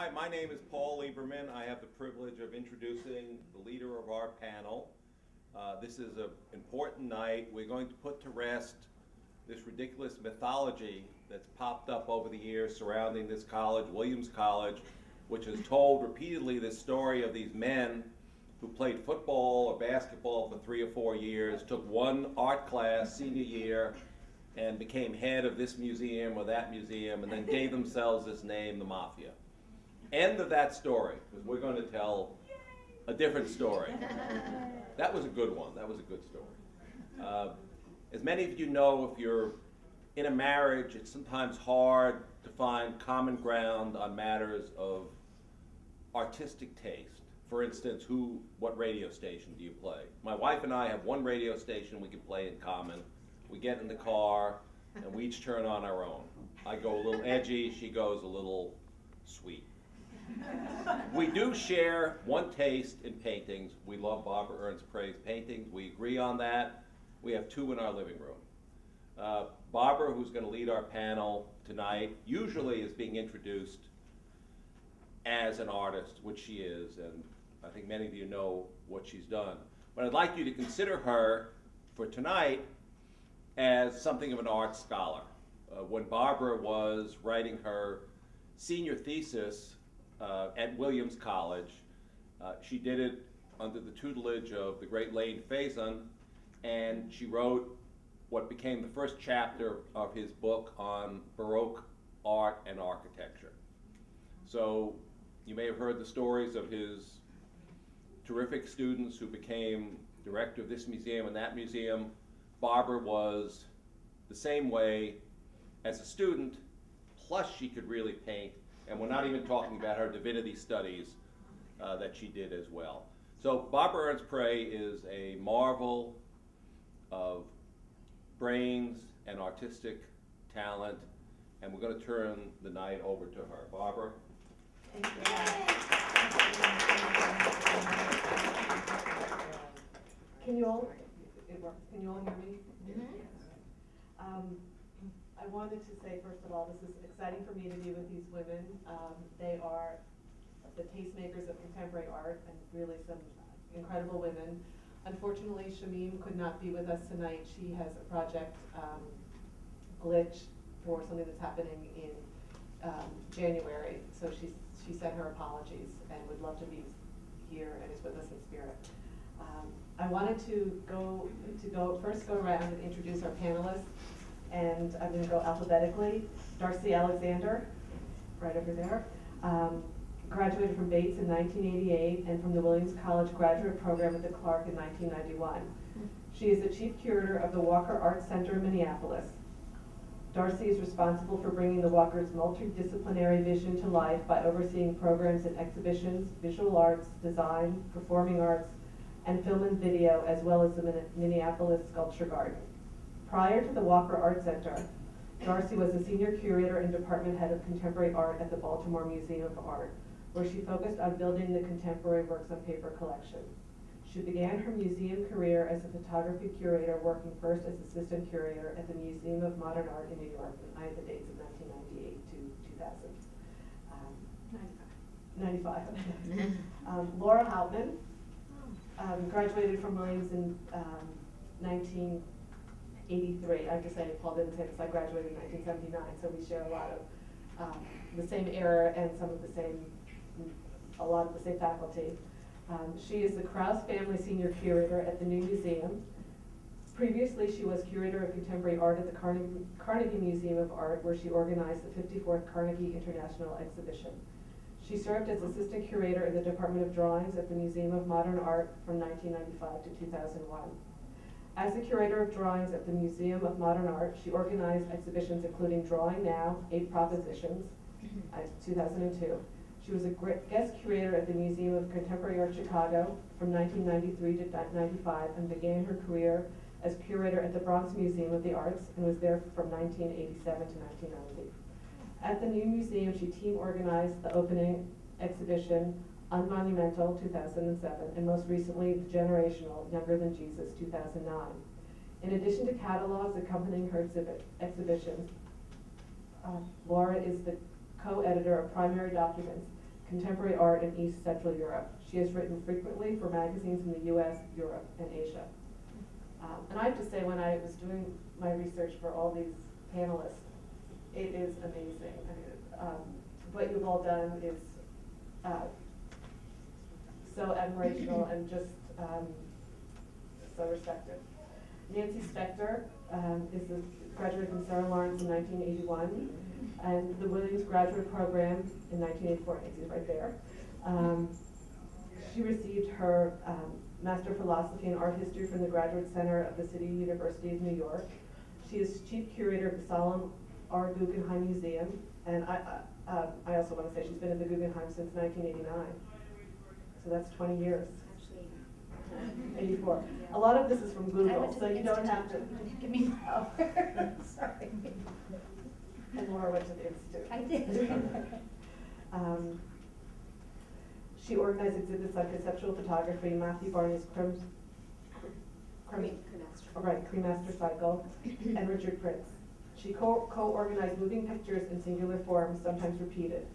Hi, my name is Paul Lieberman. I have the privilege of introducing the leader of our panel. Uh, this is an important night. We're going to put to rest this ridiculous mythology that's popped up over the years surrounding this college, Williams College, which has told repeatedly this story of these men who played football or basketball for three or four years, took one art class senior year, and became head of this museum or that museum, and then gave themselves this name, the Mafia. End of that story, because we're going to tell a different story. That was a good one. That was a good story. Uh, as many of you know, if you're in a marriage, it's sometimes hard to find common ground on matters of artistic taste. For instance, who, what radio station do you play? My wife and I have one radio station we can play in common. We get in the car and we each turn on our own. I go a little edgy, she goes a little sweet. We do share one taste in paintings. We love Barbara Ernst Prey's paintings. We agree on that. We have two in our living room. Uh, Barbara, who's going to lead our panel tonight, usually is being introduced as an artist, which she is, and I think many of you know what she's done. But I'd like you to consider her for tonight as something of an art scholar. Uh, when Barbara was writing her senior thesis uh, at Williams College, uh, she did it under the tutelage of the great Lane Faison, and she wrote what became the first chapter of his book on Baroque art and architecture. So you may have heard the stories of his terrific students who became director of this museum and that museum. Barbara was the same way as a student, plus she could really paint, and we're not even talking about her divinity studies uh, that she did as well. So Barbara Ernst Prey is a marvel of brains and artistic talent, and we're going to turn the night over to her. Barbara? Thank you. Can you all, it works, can you all hear me? Um, I wanted to say, first of all, this is exciting for me to be with these women. Um, they are the tastemakers of contemporary art and really some incredible women. Unfortunately, Shamim could not be with us tonight. She has a project um, glitch for something that's happening in um, January. So she, she sent her apologies and would love to be here and is with us in spirit. Um, I wanted to go to go first go around and introduce our panelists, and I'm going to go alphabetically. Darsie Alexander, right over there, um, graduated from Bates in 1988 and from the Williams College Graduate Program at the Clark in 1991. She is the chief curator of the Walker Art Center in Minneapolis. Darsie is responsible for bringing the Walker's multidisciplinary vision to life by overseeing programs and exhibitions, visual arts, design, performing arts, and film and video, as well as the Minneapolis Sculpture Garden. Prior to the Walker Art Center, Darsie was a senior curator and department head of contemporary art at the Baltimore Museum of Art, where she focused on building the contemporary works on paper collection. She began her museum career as a photography curator, working first as assistant curator at the Museum of Modern Art in New York, and I have the dates of 1998 to 2000. Um, 95. 95. um, Laura Hoptman um, graduated from Mines in um, 19. 83. I have to say, Paul didn't say this, I graduated in 1979, so we share a lot of um, the same era and some of the same, a lot of the same faculty. Um, she is the Kraus Family Senior Curator at the New Museum. Previously, she was Curator of Contemporary Art at the Carnegie, Carnegie Museum of Art, where she organized the 54th Carnegie International Exhibition. She served as Assistant Curator in the Department of Drawings at the Museum of Modern Art from 1995 to 2001. As the curator of drawings at the Museum of Modern Art, she organized exhibitions including Drawing Now, Eight Propositions, uh, 2002. She was a guest curator at the Museum of Contemporary Art Chicago from 1993 to 95 and began her career as curator at the Bronx Museum of the Arts and was there from 1987 to 1990. At the new museum, she team organized the opening exhibition Unmonumental 2007 and most recently the Generational Younger Than Jesus 2009. In addition to catalogs accompanying her exhibit, exhibitions, uh, Laura is the co-editor of Primary Documents, contemporary art in East Central Europe. She has written frequently for magazines in the US, Europe, and Asia. Um, and I have to say, when I was doing my research for all these panelists, it is amazing. I mean, um, what you've all done is uh, so admirational and just um, so respected. Nancy Spector um, is a graduate from Sarah Lawrence in 1981 and the Williams Graduate Program in 1984. Nancy's right there. Um, she received her um, Master of Philosophy in Art History from the Graduate Center of the City University of New York. She is Chief Curator of the Solomon R. Guggenheim Museum, and I, I, uh, I also want to say she's been at the Guggenheim since 1989. So that's 20 years. Actually. 84. A lot of this is from Google, so you don't have to. Give me now. Sorry. And Laura went to the institute. I did. Um, she organized exhibits on conceptual photography, Matthew Barney's Crim, Crim, Cream- Cremaster. oh, right, Cremaster Cycle, and Richard Prince. She co- co-organized moving pictures in singular forms, sometimes repeated.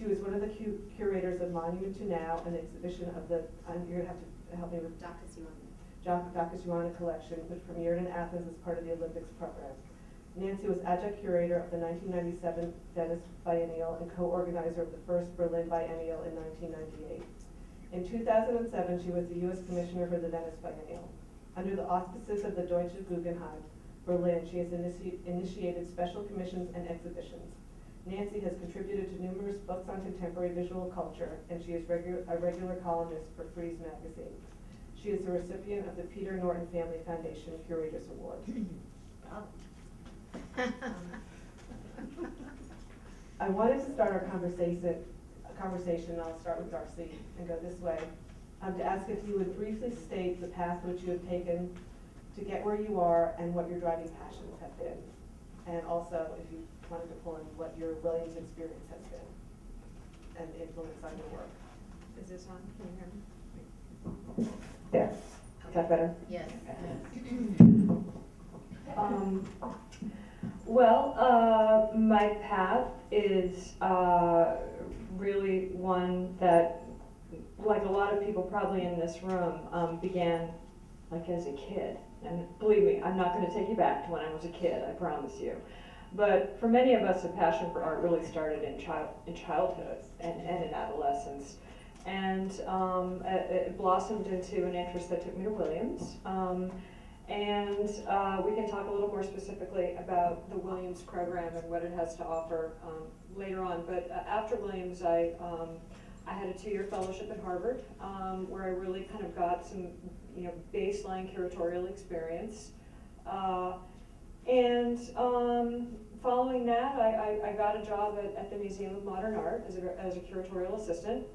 She was one of the cu- curators of Monument to Now, an exhibition of the, um, you're gonna have to help me with Dr. Siwan. Jac- Dakajuana collection, which premiered in Athens as part of the Olympics program. Nancy was adjunct curator of the 1997 Venice Biennial and co-organizer of the first Berlin Biennial in 1998. In 2007, she was the U.S. Commissioner for the Venice Biennial. Under the auspices of the Deutsche Guggenheim, Berlin, she has initi- initiated special commissions and exhibitions. Nancy has contributed to numerous books on contemporary visual culture, and she is regu- a regular columnist for Frieze magazine. She is the recipient of the Peter Norton Family Foundation Curators Award. I wanted to start our conversation, a conversation, I'll start with Darsie and go this way, um, to ask if you would briefly state the path which you have taken to get where you are and what your driving passions have been. And also, if you wanted to pull in what your Williams experience has been and influence on your work. Is this on? Can you hear me? There, is that better? Yes. Um, well, uh, my path is, uh, really one that, like a lot of people probably in this room, um, began like as a kid. And believe me, I'm not gonna take you back to when I was a kid, I promise you. But for many of us, a passion for art really started in child, in childhood and, and in adolescence. And, um, it, it blossomed into an interest that took me to Williams. Um, and uh, we can talk a little more specifically about the Williams program and what it has to offer um, later on. But uh, after Williams, I, um, I had a two-year fellowship at Harvard um, where I really kind of got some, you know, baseline curatorial experience. Uh, and um, following that, I, I, I got a job at, at the Museum of Modern Art as a, as a curatorial assistant.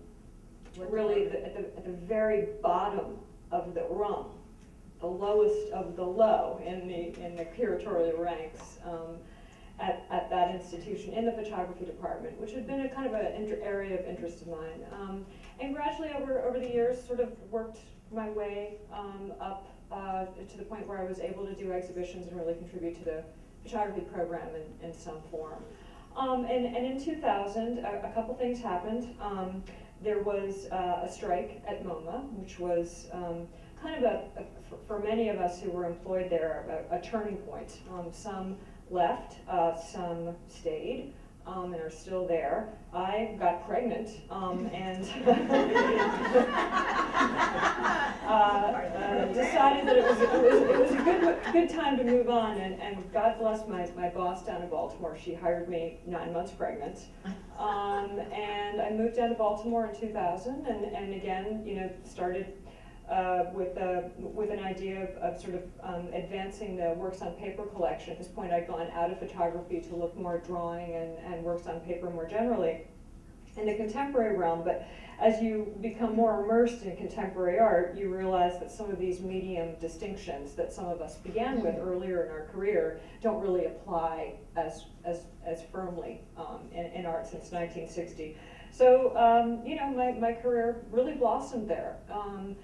Really the, at, the, at the very bottom of the rung, the lowest of the low in the in the curatorial ranks um, at, at that institution in the photography department, which had been a kind of an inter- area of interest of mine. Um, and gradually over over the years, sort of worked my way um, up uh, to the point where I was able to do exhibitions and really contribute to the photography program in, in some form. Um, and, and in 2000, a, a couple things happened. Um, there was uh, a strike at MoMA, which was um, kind of a, a for, many of us who were employed there, a, a turning point. Um, some left, uh, some stayed, um, and are still there. I got pregnant, um, and uh, uh, decided that it was, it was, it was a good, good time to move on, and, and God bless my, my boss down in Baltimore. She hired me nine months pregnant. Um, and I moved down to Baltimore in 2000, and, and again, you know, started uh, with, a, with an idea of, of sort of um, advancing the works on paper collection. At this point, I'd gone out of photography to look more at drawing and, and works on paper more generally in the contemporary realm. But as you become more immersed in contemporary art, you realize that some of these medium distinctions that some of us began with earlier in our career don't really apply as, as, as firmly um, in, in art since 1960. So, um, you know, my, my career really blossomed there. Um,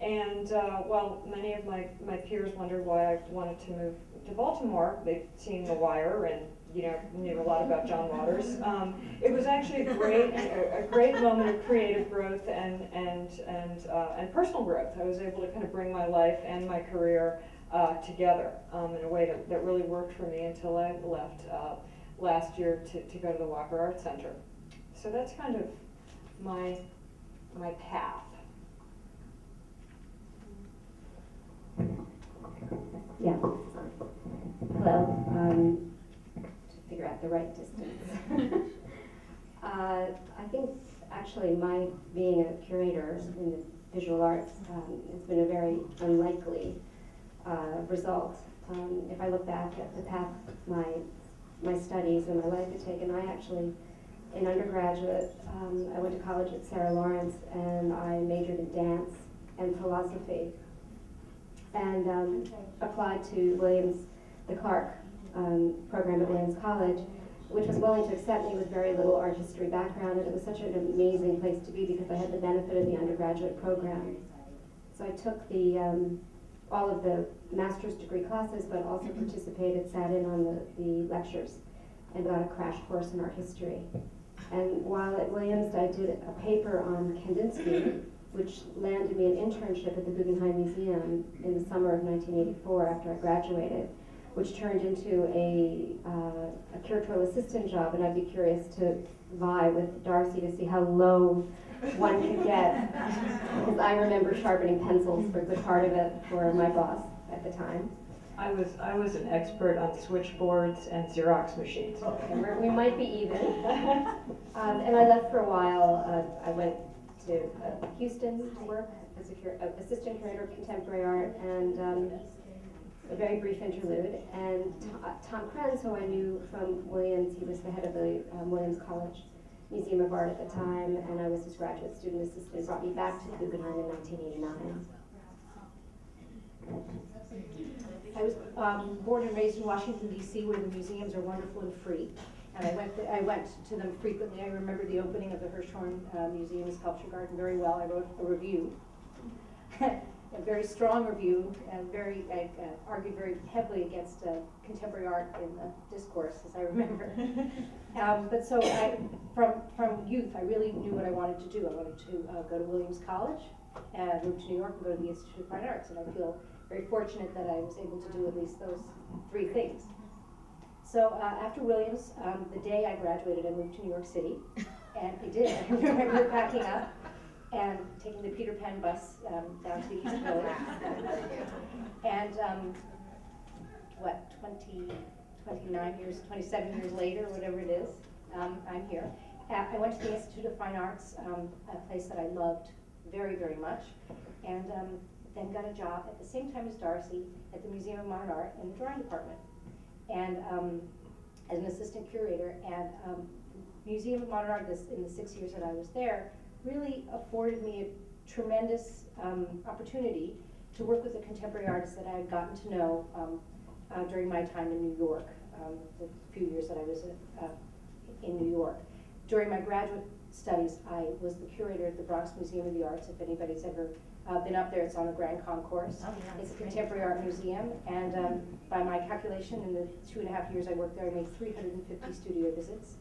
and uh, while many of my, my peers wondered why I wanted to move to Baltimore, they've seen The Wire and you know, knew a lot about John Waters. Um, it was actually a great, a, great moment of creative growth and, and, and, uh, and personal growth. I was able to kind of bring my life and my career uh, together um, in a way that, that really worked for me until I left uh, last year to, to go to the Walker Art Center. So that's kind of my, my path. Yeah. Hello, um, to figure out the right distance. Uh, I think actually my being a curator in the visual arts um, has been a very unlikely uh, result. Um, if I look back at the path my my studies and my life had taken, I actually, in undergraduate, um, I went to college at Sarah Lawrence and I majored in dance and philosophy and um, applied to Williams, the Clark um, program at Williams College, which was willing to accept me with very little art history background, and it was such an amazing place to be because I had the benefit of the undergraduate program. So I took the um, all of the master's degree classes, but also participated, sat in on the, the lectures, and got a crash course in art history. And while at Williams, I did a paper on Kandinsky, which landed me an internship at the Guggenheim Museum in the summer of 1984 after I graduated, which turned into a, uh, a curatorial assistant job, and I'd be curious to vie with Darsie to see how low one could get. Because I remember sharpening pencils for a good part of it for my boss at the time. I was, I was an expert on switchboards and Xerox machines. And we're, we might be even. Um, and I left for a while. Uh, I went to uh, Houston to work as a cur- uh, assistant curator of contemporary art, and um, a very brief interlude. And Tom, uh, Tom Krens, who I knew from Williams, he was the head of the um, Williams College Museum of Art at the time, and I was his graduate student assistant, brought me back to Guggenheim in 1989. I was um, born and raised in Washington DC, where the museums are wonderful and free. And I went, I went to them frequently. I remember the opening of the Hirshhorn uh, Museum Sculpture Garden very well. I wrote a review, a very strong review, and very, I uh, argued very heavily against uh, contemporary art in the discourse, as I remember. um, but so I, from, from youth, I really knew what I wanted to do. I wanted to uh, go to Williams College and move to New York and go to the Institute of Fine Arts. And I feel very fortunate that I was able to do at least those three things. So uh, after Williams, um, the day I graduated, I moved to New York City, and I did. I remember packing up and taking the Peter Pan bus um, down to the East Village. and um, what, 20, 29 years, 27 years later, whatever it is, um, I'm here. I went to the Institute of Fine Arts, um, a place that I loved very, very much, and um, then got a job at the same time as Darsie at the Museum of Modern Art in the drawing department and um, as an assistant curator. And um, Museum of Modern Art, this, in the six years that I was there, really afforded me a tremendous um, opportunity to work with the contemporary artists that I had gotten to know um, uh, during my time in New York, um, the few years that I was uh, in New York. During my graduate studies, I was the curator at the Bronx Museum of the Arts, if anybody's ever uh, been up there, it's on the Grand Concourse. Oh, yeah. It's a contemporary art museum, and um, by my calculation, in the two and a half years I worked there, I made 350 studio visits.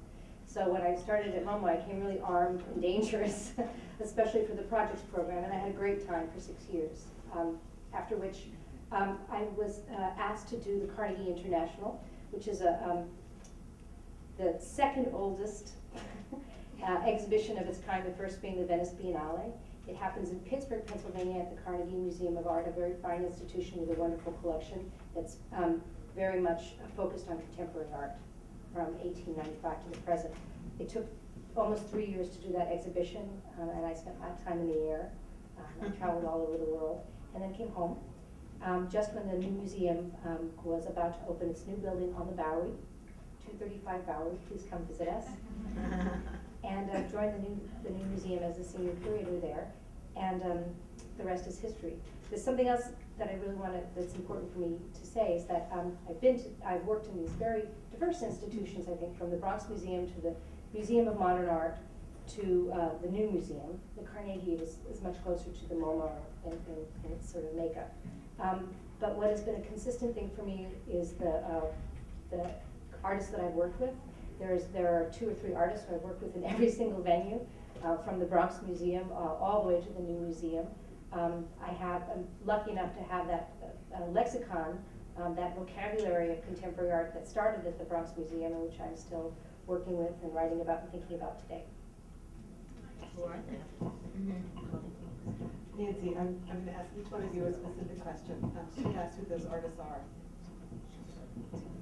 So when I started at MoMA, I came really armed and dangerous, especially for the projects program, and I had a great time for six years. Um, after which, um, I was uh, asked to do the Carnegie International, which is a, um, the second oldest uh, exhibition of its kind, the first being the Venice Biennale. It happens in Pittsburgh, Pennsylvania at the Carnegie Museum of Art, a very fine institution with a wonderful collection that's um, very much focused on contemporary art from 1895 to the present. It took almost three years to do that exhibition, um, and I spent my time in the air. Um, I traveled all over the world, and then came home um, just when the new museum um, was about to open its new building on the Bowery, 235 Bowery. Please come visit us. and uh, joined the new, the new museum as a senior curator there, and um, the rest is history. There's something else that I really want to, that's important for me to say is that um, I've been to, I've worked in these very diverse institutions, I think, from the Bronx Museum to the Museum of Modern Art to uh, the new museum. The Carnegie is, is much closer to the MoMA in, in, in its sort of makeup. Um, but what has been a consistent thing for me is the, uh, the artists that I've worked with. There's, there are two or three artists who I've worked with in every single venue, uh, from the Bronx Museum, uh, all the way to the new museum. Um, I have, I'm lucky enough to have that uh, lexicon, um, that vocabulary of contemporary art that started at the Bronx Museum, and which I'm still working with and writing about and thinking about today. Nancy, I'm, I'm gonna ask each one of you a specific question. Um, she asked who those artists are.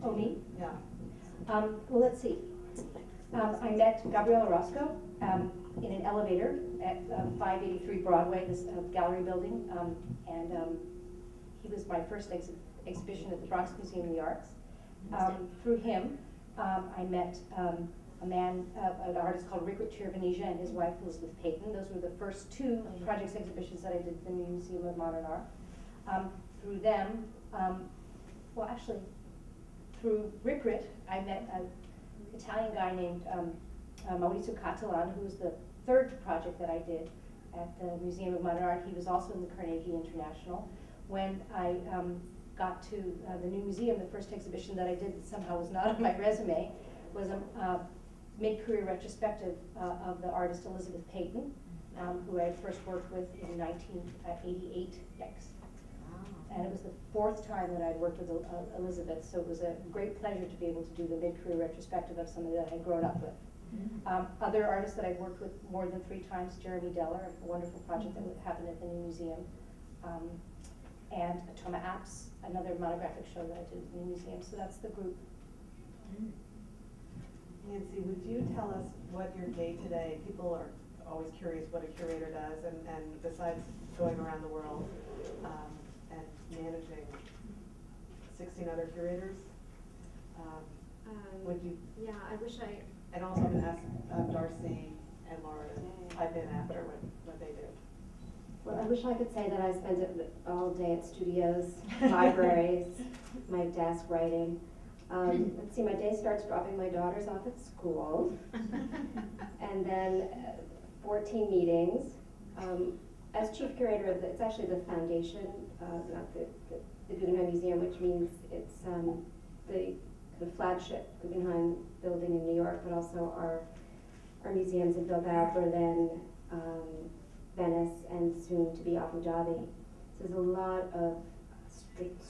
Oh, me? Yeah. Um, well, let's see. Um, I met Gabriel Orozco, um, in an elevator at um, five eighty-three Broadway, this uh, gallery building, um, and, um, he was my first ex- exhibition at the Bronx Museum of the Arts. Um, through him, um, I met, um, a man, uh, an artist called Rirkrit Tiravanija and his wife Elizabeth Peyton. Those were the first two projects exhibitions that I did at the New Museum of Modern Art. Um, through them, um, well, actually, through Rirkrit I met an Italian guy named um, uh, Maurizio Cattelan, who was the third project that I did at the Museum of Modern Art. He was also in the Carnegie International. When I um, got to uh, the new museum, the first exhibition that I did that somehow was not on my resume was a uh, mid-career retrospective uh, of the artist Elizabeth Peyton, um, who I first worked with in 1988. Yikes. And it was the fourth time that I'd worked with uh, Elizabeth, so it was a great pleasure to be able to do the mid-career retrospective of somebody that I had grown up with. Um, other artists that I've worked with more than three times, Jeremy Deller, a wonderful project that happened at the new museum. Um, and Tomma Abts, another monographic show that I did at the new museum, so that's the group. Nancy, would you tell us what your day-to-day, people are always curious what a curator does, and, and besides going around the world, um, managing sixteen other curators, um, Um, would you, Yeah, I wish I, and also I'm gonna ask um, Darsie and Laura to pipe in after what, what they do. Well, I wish I could say that I spend it all day at studios, libraries, my desk writing. Um, let's see, my day starts dropping my daughters off at school, and then uh, 14 meetings. Um, as chief curator of the, it's actually the foundation, uh, not the, the, the Guggenheim Museum, which means it's um, the, the flagship Guggenheim building in New York, but also our, our museums in Bilbao, Berlin, um, Venice, and soon to be Abu Dhabi. So there's a lot of strict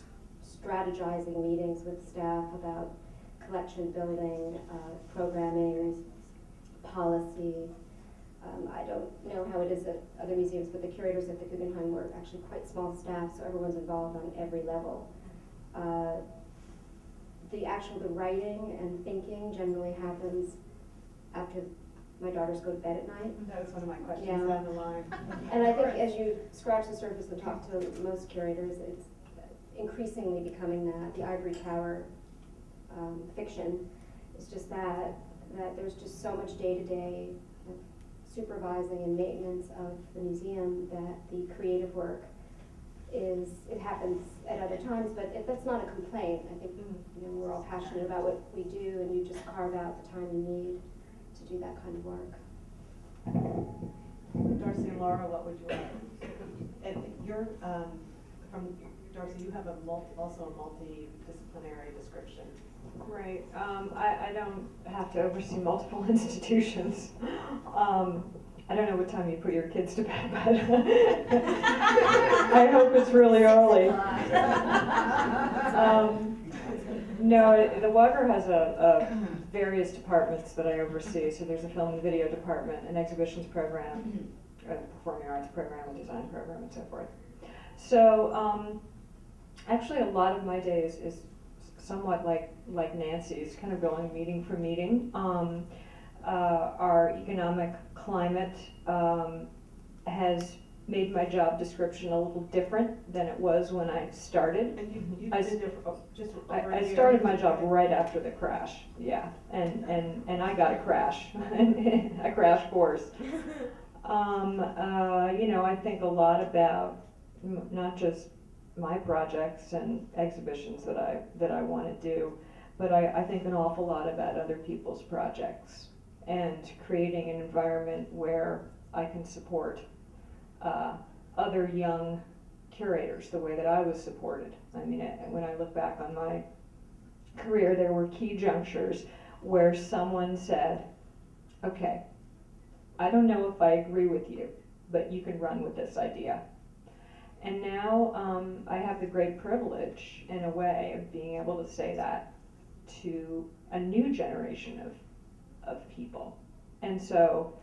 strategizing meetings with staff about collection building, uh, programming, policy. Um, I don't know how it is at other museums, but the curators at the Guggenheim were actually quite small staff, so everyone's involved on every level. Uh, the actual the writing and thinking generally happens after my daughters go to bed at night. That was one of my questions Yeah. down the line. And I think as you scratch the surface and talk to most curators, it's increasingly becoming that, the ivory tower um, fiction is just that, that there's just so much day-to-day supervising and maintenance of the museum that the creative work is, it happens at other times, but it, that's not a complaint. I think, you know, we're all passionate about what we do and you just carve out the time you need to do that kind of work. Darsie and Laura, what would you like? And you're, um, from, Darsie, you have a mul, also a multidisciplinary description. Right, um, I, I don't have to oversee multiple institutions. Um, I don't know what time you put your kids to bed, but I hope it's really early. Um, No, the Walker has a, a various departments that I oversee, so there's a film and video department, an exhibitions program, a performing arts program, a design program, and so forth. So, um, actually, a lot of my days is somewhat like, like Nancy's, kind of going meeting for meeting. Um, uh, our economic climate, um, has made my job description a little different than it was when I started. And you, I for oh, I, I started my job right after the crash, yeah, and, and, and I got a crash, a crash course. Um, uh, you know, I think a lot about not just my projects and exhibitions that I, that I wanna do, but I, I think an awful lot about other people's projects and creating an environment where I can support, uh, other young curators the way that I was supported. I mean, when I look back on my career, there were key junctures where someone said, okay, I don't know if I agree with you, but you can run with this idea. And now um, I have the great privilege, in a way, of being able to say that to a new generation of, of people. And so,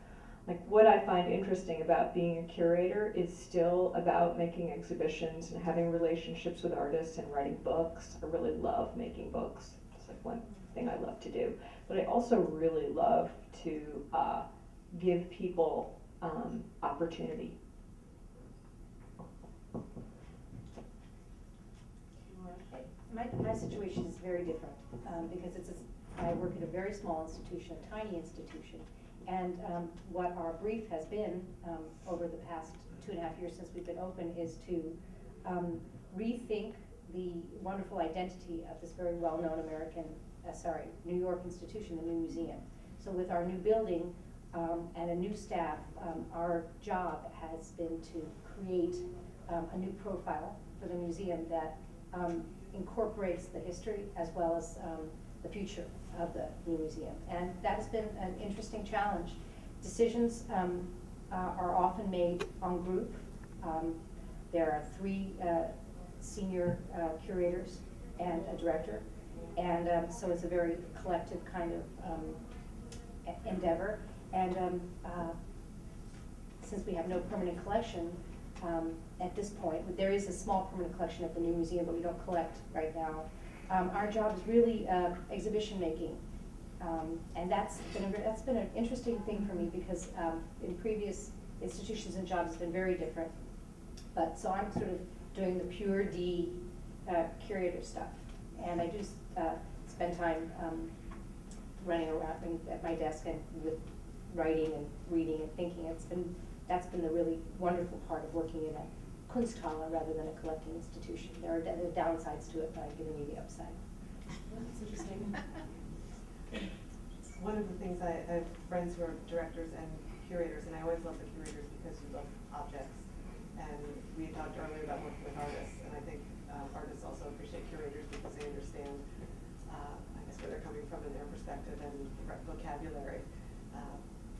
like, what I find interesting about being a curator is still about making exhibitions and having relationships with artists and writing books. I really love making books. It's like one thing I love to do. But I also really love to uh, give people um, opportunity. My, my situation is very different, um, because it's, a- I work at a very small institution, a tiny institution. And, um, what our brief has been, um, over the past two and a half years since we've been open is to, um, rethink the wonderful identity of this very well-known American, uh, sorry, New York institution, the new museum. So with our new building, um, and a new staff, um, our job has been to create, um, a new profile for the museum that, um, incorporates the history as well as, um, the future of the new museum. And that has been an interesting challenge. Decisions, um, uh, are often made en group. Um, there are three, uh, senior, uh, curators and a director. And, um, so it's a very collective kind of, um, endeavor. And, um, uh, since we have no permanent collection, at this point, there is a small permanent collection at the new museum, but we don't collect right now. Um, our job is really, uh, exhibition making. Um, and that's been, a that's been an interesting thing for me because, um, in previous institutions and jobs, it's been very different. But, so I'm sort of doing the pure D, uh, curator stuff. And I do, uh, spend time, um, running around at my desk and with writing and reading and thinking. It's been, that's been the really wonderful part of working in a Kunsthalle rather than a collecting institution. There are, there are downsides to it, but I've given you the upside. That's interesting. One of the things I, I have friends who are directors and curators, and I always love the curators because you love objects. And we had talked earlier about working with artists, and I think um, artists also appreciate curators because they understand, uh, I guess, where they're coming from in their perspective and vocabulary. Uh,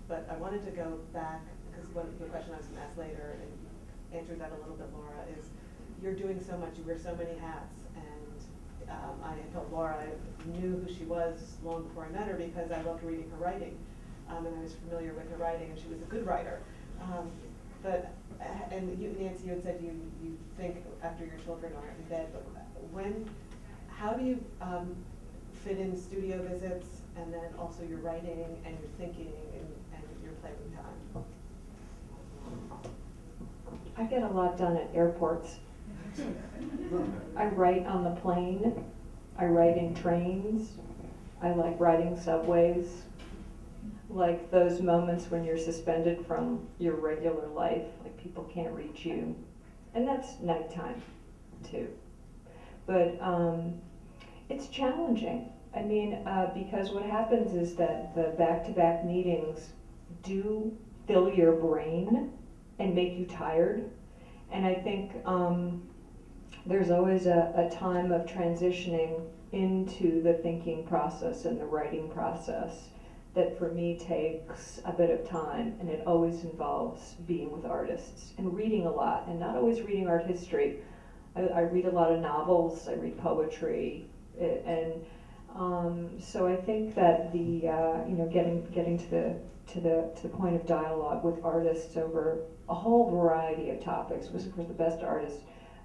But I wanted to go back, because one, the question I was gonna ask later, and answer that a little bit, Laura, is you're doing so much, you wear so many hats, and um, I felt Laura I knew who she was long before I met her because I loved reading her writing. Um, and I was familiar with her writing, and she was a good writer. Um, but, uh, and you, Nancy, you had said you, you think after your children are in bed, but when, how do you um, fit in studio visits and then also your writing and your thinking and, and your playing time? I get a lot done at airports. I write on the plane. I write in trains. I like riding subways. Like those moments when you're suspended from your regular life, like people can't reach you. And that's nighttime too. But um, it's challenging. I mean, uh, because what happens is that the back to back meetings do fill your brain and make you tired. And I think um, there's always a, a time of transitioning into the thinking process and the writing process that for me takes a bit of time and it always involves being with artists and reading a lot and not always reading art history. I, I read a lot of novels, I read poetry, eh, and um, so I think that the uh, you know getting getting to the to the to the point of dialogue with artists over a whole variety of topics was course, the best artists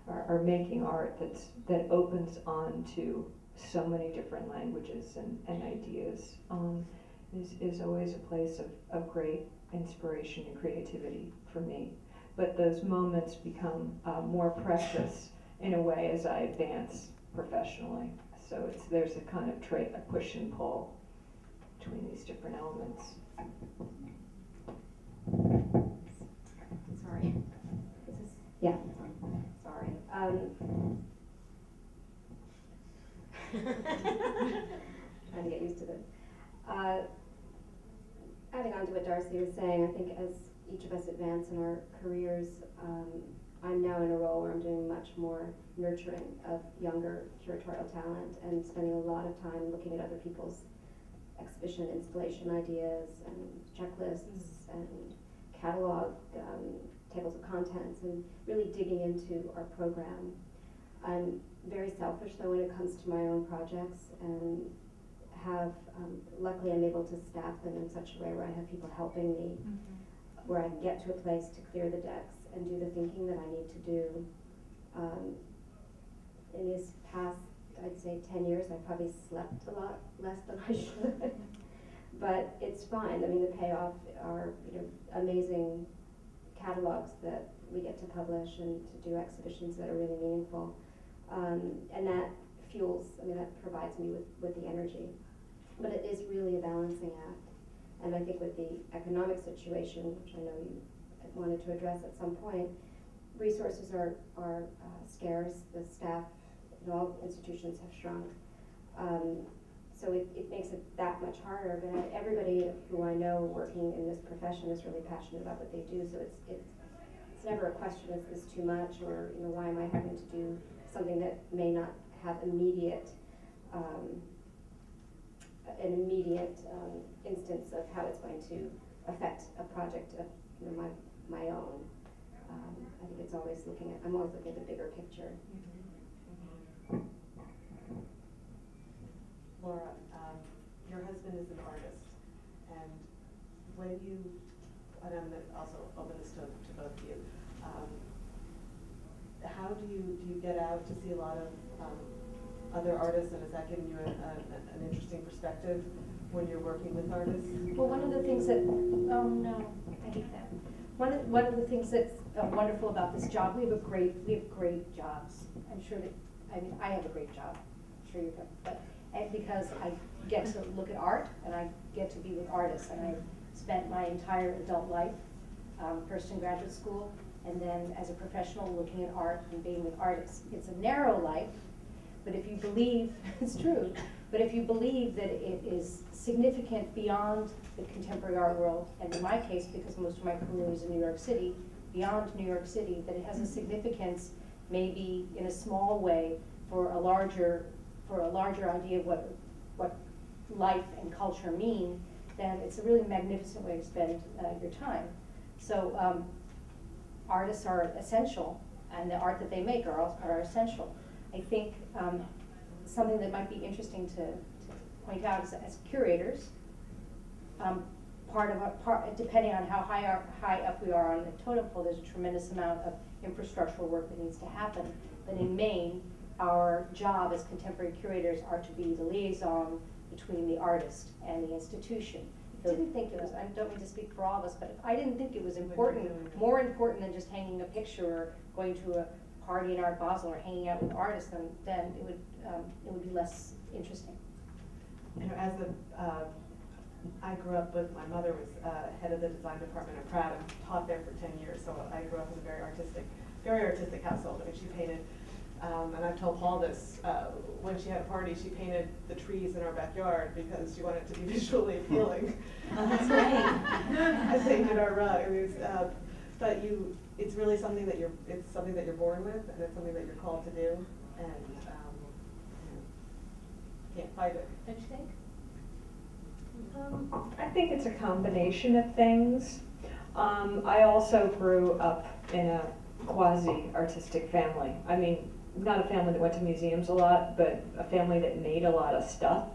are, are making art that's that opens on to so many different languages and, and ideas um, is, is always a place of, of great inspiration and creativity for me. But those moments become uh, more precious in a way as I advance professionally. So it's there's a kind of trait, a push and pull between these different elements. Sorry. Is this, yeah, sorry. Um, Trying to get used to this. Uh, adding on to what Darsie was saying, I think as each of us advance in our careers, um, I'm now in a role where I'm doing much more nurturing of younger curatorial talent and spending a lot of time looking at other people's exhibition installation ideas and checklists and catalog um, tables of contents and really digging into our program. I'm very selfish though when it comes to my own projects and have, um, luckily I'm able to staff them in such a way where I have people helping me, where I can get to a place to clear the decks and do the thinking that I need to do. Um, in these past, I'd say ten years, I've probably slept a lot less than I should. But it's fine, I mean, the payoff are, you know, amazing catalogs that we get to publish and to do exhibitions that are really meaningful. Um, and that fuels, I mean, that provides me with, with the energy. But it is really a balancing act. And I think with the economic situation, which I know you wanted to address at some point, resources are, are uh, scarce, the staff in all institutions have shrunk. Um, so it, it makes it that much harder, but I- everybody who I know working in this profession is really passionate about what they do, so it's, it's, it's never a question, is this too much, or, you know, why am I having to do something that may not have immediate, um, an immediate, um, instance of how it's going to affect a project of, you know, my, my own. Um, I think it's always looking at, I'm always looking at the bigger picture. Laura, um, your husband is an artist, and when you, and I'm gonna also open this to, to both of you, um, how do you, do you get out to see a lot of, um, other artists, and is that giving you a, a, an interesting perspective when you're working with artists? Well, one of the things that, oh no, I hate that. One of, one of the things that's uh, wonderful about this job, we have a great, we have great jobs. I'm sure that, I mean, I have a great job, I'm sure you have, but, and because I get to look at art and I get to be with artists. And I spent my entire adult life, um, first in graduate school and then as a professional looking at art and being with artists. It's a narrow life, but if you believe, it's true, but if you believe that it is significant beyond the contemporary art world, and in my case, because most of my career was in New York City, beyond New York City, that it has a significance maybe in a small way for a larger, for a larger idea of what, what life and culture mean, then it's a really magnificent way to spend uh, your time. So um, artists are essential, and the art that they make are, are essential. I think um, something that might be interesting to, to point out is that as curators, um, part of our, part, depending on how high, our, high up we are on the totem pole, there's a tremendous amount of infrastructural work that needs to happen. But in Maine, our job as contemporary curators are to be the liaison between the artist and the institution. I didn't think it was, I don't mean to speak for all of us, but if I didn't think it was important, more important than just hanging a picture or going to a party in Art Basel or hanging out with artists, then, then it would, um, it would be less interesting. You know, as a, uh, I grew up with, my mother was, uh, head of the design department at Pratt. And taught there for ten years, so I grew up in a very artistic, very artistic household, I mean, she painted, um, and I've told Paul this, uh, when she had a party, she painted the trees in our backyard because she wanted it to be visually appealing. That's great. I painted our rug, I mean, it's, uh, but you, it's really something that you're, it's something that you're born with, and it's something that you're called to do, and, um, you can't fight it. Don't you think? Um, I think it's a combination of things. Um, I also grew up in a quasi-artistic family. I mean, not a family that went to museums a lot, but a family that made a lot of stuff.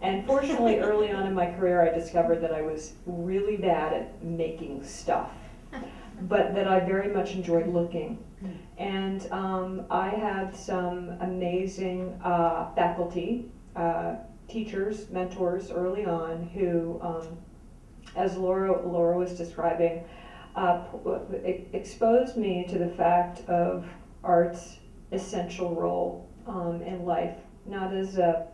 And fortunately, early on in my career, I discovered that I was really bad at making stuff, but that I very much enjoyed looking. And um, I had some amazing uh, faculty, uh, teachers, mentors early on who, um, as Laura, Laura was describing, uh, exposed me to the fact of art's essential role um, in life, not as a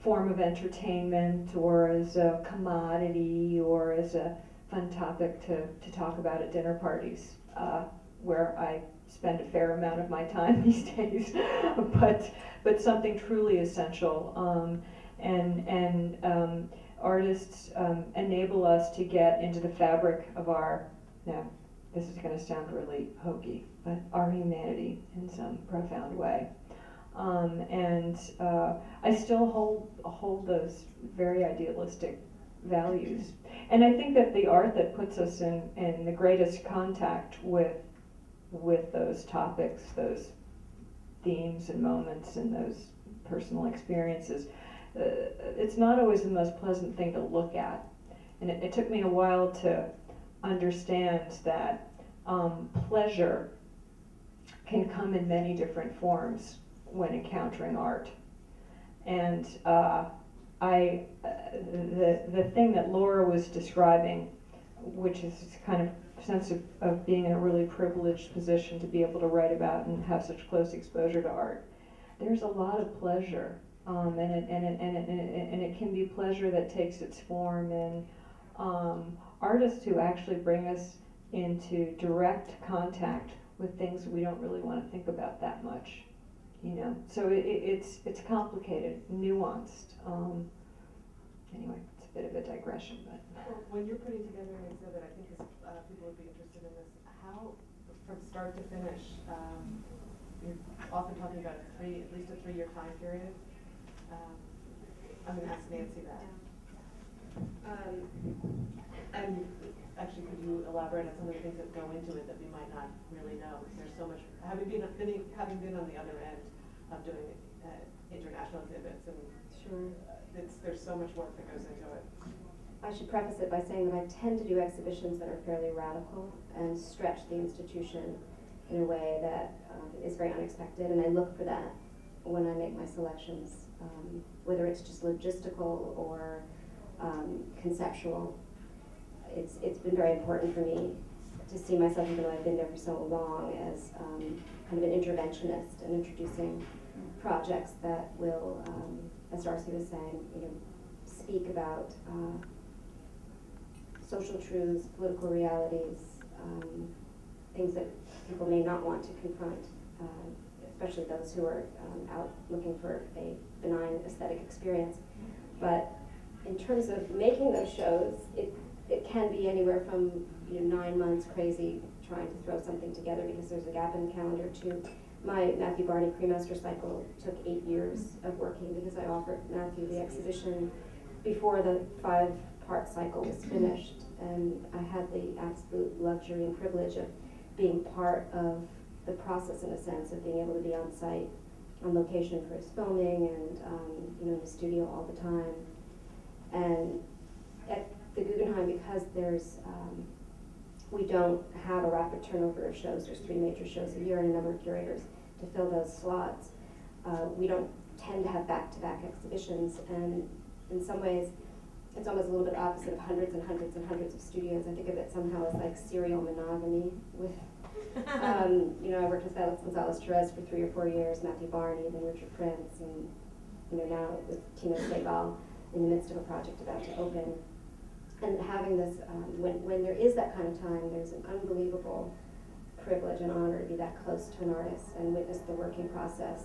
form of entertainment or as a commodity or as a fun topic to, to talk about at dinner parties, uh, where I spend a fair amount of my time these days, but but something truly essential. Um, and and um, artists um, enable us to get into the fabric of our, now, this is going to sound really hokey, our humanity in some profound way. Um, and uh, I still hold hold those very idealistic values. And I think that the art that puts us in, in the greatest contact with with those topics, those themes and moments and those personal experiences, uh, it's not always the most pleasant thing to look at. And it, it took me a while to understand that um, pleasure can come in many different forms when encountering art. And uh, I, uh, the, the thing that Laura was describing, which is kind of sense of, of being in a really privileged position to be able to write about and have such close exposure to art, there's a lot of pleasure. Um, and, it, and, it, and, it, and, it, and it can be pleasure that takes its form in um, artists who actually bring us into direct contact with things we don't really want to think about that much you know. So it, it, it's it's complicated, nuanced. Um, anyway, it's a bit of a digression, but. Well, When you're putting together an exhibit, I think this, uh, people would be interested in this, how, from start to finish, um, you're often talking about a three, at least a three-year time period. Um, I'm gonna ask Nancy that. Um, And actually, could you elaborate on some of the things that go into it that we might not really know? There's so much, having been, been, having been on the other end of doing, uh, international exhibits and Sure. uh, it's, there's so much work that goes into it. I should preface it by saying that I tend to do exhibitions that are fairly radical and stretch the institution in a way that um, is very unexpected, and I look for that when I make my selections, um, whether it's just logistical or um, conceptual. It's, it's been very important for me to see myself, even though I've been there for so long, as um, kind of an interventionist and introducing projects that will, um, as Darsie was saying, you know, speak about uh, social truths, political realities, um, things that people may not want to confront, uh, especially those who are um, out looking for a benign aesthetic experience. But in terms of making those shows, it, it can be anywhere from you know, nine months crazy trying to throw something together because there's a gap in the calendar to my Matthew Barney Cremaster cycle took eight years of working because I offered Matthew the exhibition before the five part cycle was finished. And I had the absolute luxury and privilege of being part of the process in a sense of being able to be on site on location for his filming and um, you know in the studio all the time. And at the Guggenheim, because there's um, we don't have a rapid turnover of shows. There's three major shows a year and a number of curators to fill those slots. Uh, we don't tend to have back-to-back exhibitions, and in some ways, it's almost a little bit opposite of hundreds and hundreds and hundreds of studios. I think of it somehow as like serial monogamy with, um, you know, I worked with Felix Gonzalez Torres for three or four years, Matthew Barney, then Richard Prince, and, you know, now with Tino Sehgal in the midst of a project about to open. And having this, um, when, when there is that kind of time, there's an unbelievable privilege and honor to be that close to an artist and witness the working process.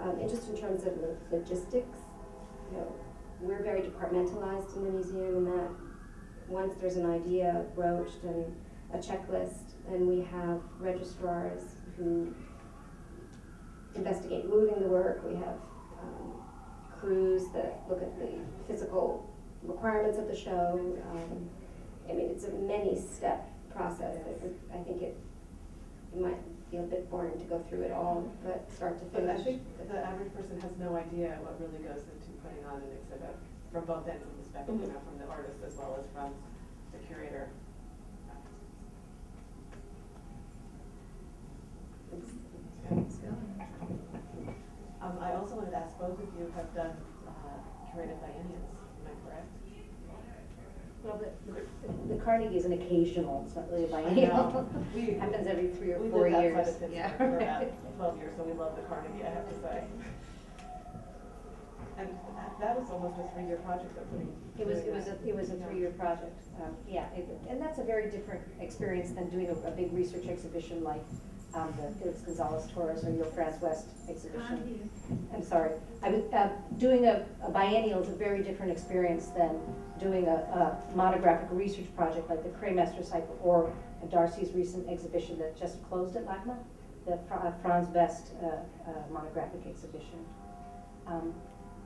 Um, and just in terms of logistics, you know, we're very departmentalized in the museum in that once there's an idea broached and a checklist, then we have registrars who investigate moving the work. We have um, crews that look at the physical requirements of the show. Um, I mean, it's a many-step process. I, I think it, it might feel a bit boring to go through it all, but start to But finish. I think the average person has no idea what really goes into putting on an exhibit from both ends of the spectrum, you Mhm. know, from the artist as well as from the curator. Um, I also wanted to ask, both of you have done, uh, curated biennials, am I correct? Well, the, the Carnegie is an occasional, it's not really a biennial. know. We- Happens every three or we four lived years. outside of Yeah, Pittsburgh for about right. twelve years, so we love the Carnegie, I have to say. And that- that was almost a three-year project of putting. It was, it was, a it was a three-year project, um, yeah, it- and that's a very different experience than doing a, a big research exhibition like um, the Felix Gonzalez Torres or Your Franz West exhibition. I'm sorry. I was, uh, doing a a biennial is a very different experience than doing a, a monographic research project like the Cremaster Cycle or Darsie's recent exhibition that just closed at LACMA, the uh, Franz West uh, uh, monographic exhibition. Um,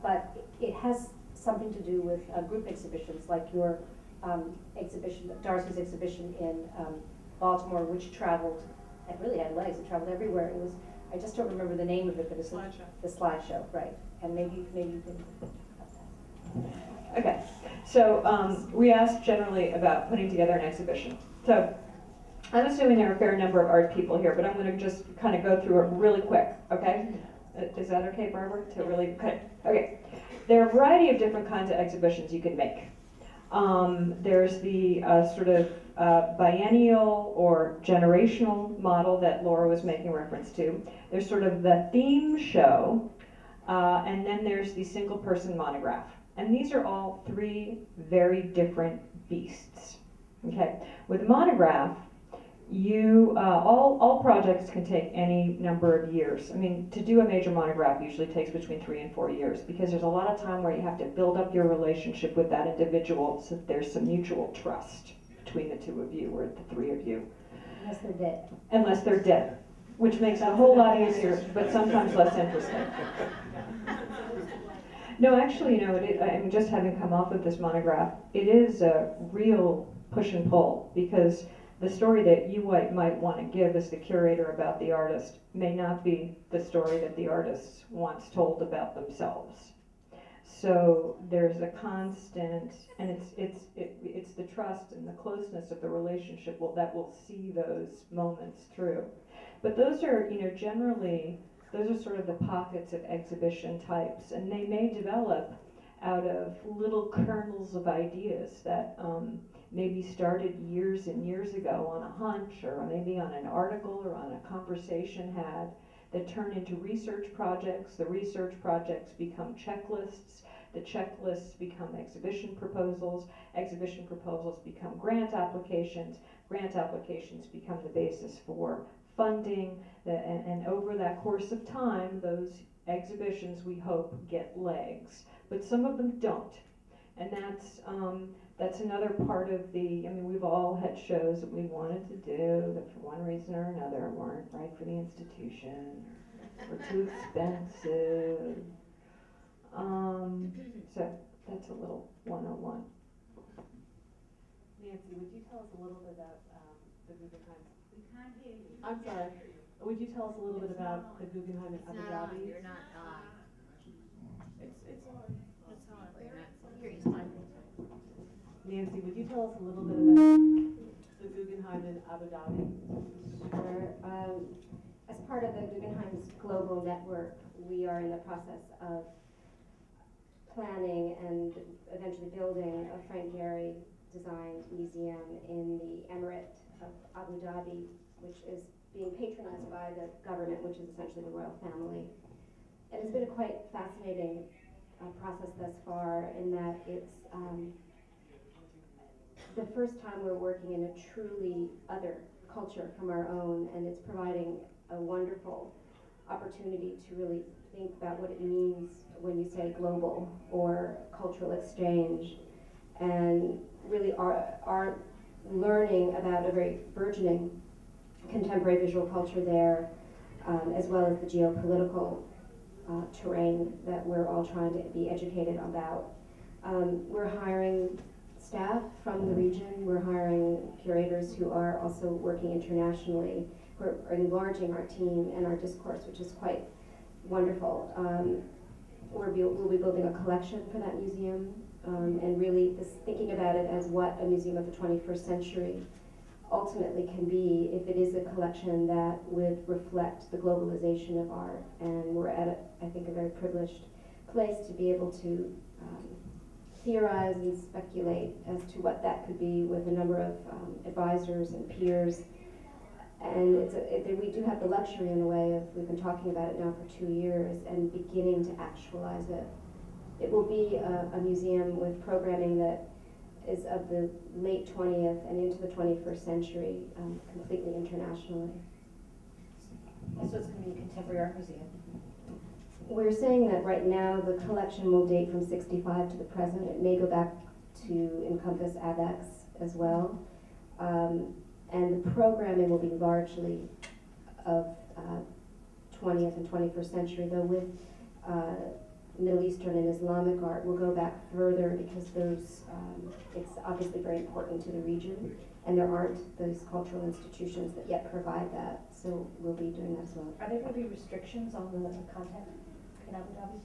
But it has something to do with uh, group exhibitions, like your um, exhibition, Darsie's exhibition in um, Baltimore, which traveled, it really had legs, it traveled everywhere. It was, I just don't remember the name of it, but it's. Slideshow. The slideshow, right. And maybe, maybe you can. Okay, so um, we asked generally about putting together an exhibition. So I'm assuming there are a fair number of art people here, but I'm going to just kind of go through it really quick, okay? Uh, Is that okay, Barbara, to really, okay, okay. There are a variety of different kinds of exhibitions you can make. Um, there's the uh, sort of uh, biennial or generational model that Laura was making reference to. There's sort of the theme show, uh, and then there's the single person monograph. And these are all three very different beasts. Okay, with a monograph, you uh, all all projects can take any number of years. I mean, to do a major monograph usually takes between three and four years because there's a lot of time where you have to build up your relationship with that individual so that there's some mutual trust between the two of you or the three of you, Unless they're dead. unless they're dead, which makes it a whole lot easier, but sometimes less interesting. No, actually, you know, it, I mean, just having come off of this monograph, it is a real push and pull because the story that you might, might want to give as the curator about the artist may not be the story that the artist wants told about themselves. So there's a constant, and it's it's it, it's the trust and the closeness of the relationship will, that will see those moments through. But those are, you know, generally those are sort of the pockets of exhibition types, and they may develop out of little kernels of ideas that um, maybe started years and years ago on a hunch, or maybe on an article or on a conversation had that turn into research projects. The research projects become checklists. The checklists become exhibition proposals. Exhibition proposals become grant applications. Grant applications become the basis for funding. And, and over that course of time, those exhibitions we hope get legs, but some of them don't. And that's um, that's another part of the. I mean, we've all had shows that we wanted to do that for one reason or another weren't right for the institution, or too expensive. Um, so that's a little 101. Nancy, would you tell us a little bit about um, the Guggenheim? We can't hear you. I'm sorry. Would you tell us a little bit about the Guggenheim in Abu Dhabi? you're not on. It's, it's, It's on, but you're not hearing. It's fine. Nancy, would you tell us a little bit about the Guggenheim in Abu Dhabi? Sure. Um, As part of the Guggenheim's global network, we are in the process of planning and eventually building a Frank Gehry designed museum in the Emirate of Abu Dhabi, which is being patronized by the government, which is essentially the royal family. And it's been a quite fascinating uh, process thus far in that it's um, the first time we're working in a truly other culture from our own, and it's providing a wonderful opportunity to really think about what it means when you say global or cultural exchange, and really our, our learning about a very burgeoning contemporary visual culture there, um, as well as the geopolitical uh, terrain that we're all trying to be educated about. Um, we're hiring staff from the region. We're hiring curators who are also working internationally. We're enlarging our team and our discourse, which is quite wonderful. Um, we're be, we'll be building a collection for that museum um, and really thinking about it as what a museum of the 21st century ultimately can be if it is a collection that would reflect the globalization of art. And we're at, a, I think, a very privileged place to be able to um, theorize and speculate as to what that could be with a number of um, advisors and peers. And a, it, we do have the luxury in a way of, we've been talking about it now for two years and beginning to actualize it. It will be a, a museum with programming that is of the late 20th and into the 21st century, um, completely internationally. So it's gonna be a Contemporary Art Museum. We're saying that right now, the collection will date from sixty-five to the present. It may go back to encompass ABEX as well. Um, and the programming will be largely of uh, twentieth and twenty-first century, though with uh, Middle Eastern and Islamic art, we'll go back further because those, um, it's obviously very important to the region. And there aren't those cultural institutions that yet provide that, so we'll be doing that as well. Are there gonna be restrictions on the content in Abu Dhabi?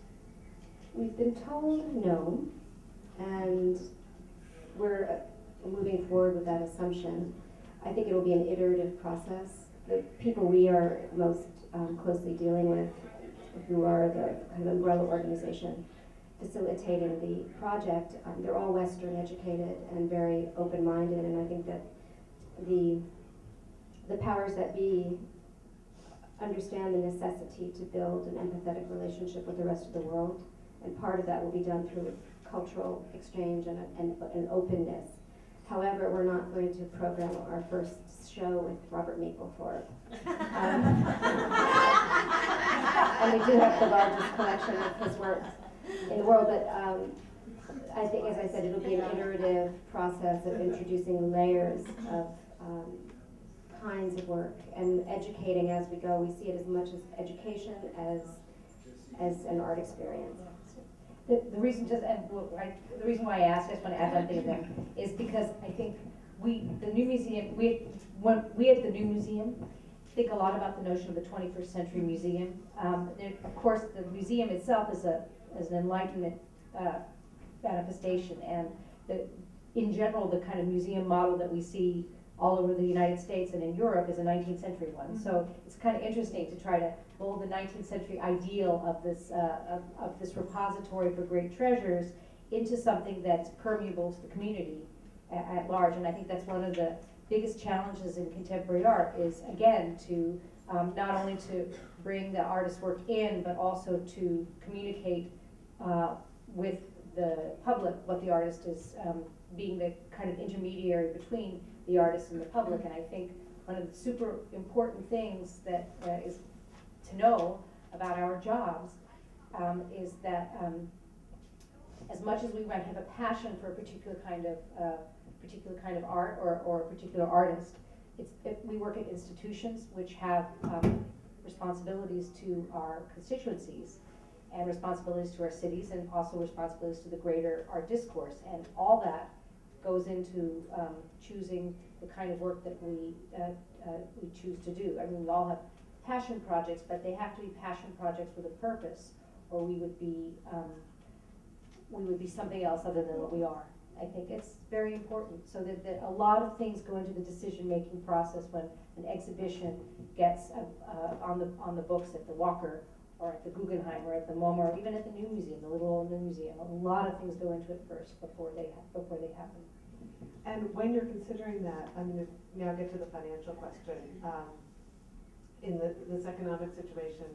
We've been told no, and we're uh, moving forward with that assumption. I think it will be an iterative process. The people we are most um, closely dealing with, who are the kind of umbrella organization facilitating the project, um, they're all Western educated and very open-minded, and I think that the, the powers that be understand the necessity to build an empathetic relationship with the rest of the world. And part of that will be done through cultural exchange and, and, and openness. However, we're not going to program our first show with Robert Mapplethorpe. Um, and we do have the largest collection of his works in the world, but um, I think, as I said, it'll be an iterative process of introducing layers of um, kinds of work and educating as we go. We see it as much as education as as an art experience. The, the reason just, and I, the reason why I asked, I just want to add one thing there, is because I think we, the new museum, we, when, we at the new museum think a lot about the notion of the twenty-first century museum. Um, there- of course, the museum itself is a, is an enlightenment, uh, manifestation, and the, in general, the kind of museum model that we see all over the United States and in Europe is a nineteenth century one. So it's kind of interesting to try to mold the nineteenth century ideal of this, uh, of, of this repository for great treasures into something that's permeable to the community at, at large. And I think that's one of the biggest challenges in contemporary art is, again, to, um, not only to bring the artist's work in, but also to communicate, uh, with the public what the artist is, um, being the kind of intermediary between the artist and the public. And I think one of the super important things that uh, is to know about our jobs um, is that um, as much as we might have a passion for a particular kind of uh, particular kind of art or, or a particular artist, it's, it, we work at institutions which have um, responsibilities to our constituencies and responsibilities to our cities and also responsibilities to the greater art discourse. And all that goes into um, choosing the kind of work that we, uh, uh, we choose to do. I mean, we all have passion projects, but they have to be passion projects with a purpose, or we would be, um, we would be something else other than what we are. I think it's very important, so that, that a lot of things go into the decision-making process when an exhibition gets, uh, uh, on the, on the books at the Walker, or at the Guggenheim, or at the MoMA, or even at the New Museum, the Little Old New Museum. A lot of things go into it first before they, before they happen. And when you're considering that, I'm gonna now get to the financial question. Um, in the, this economic situation,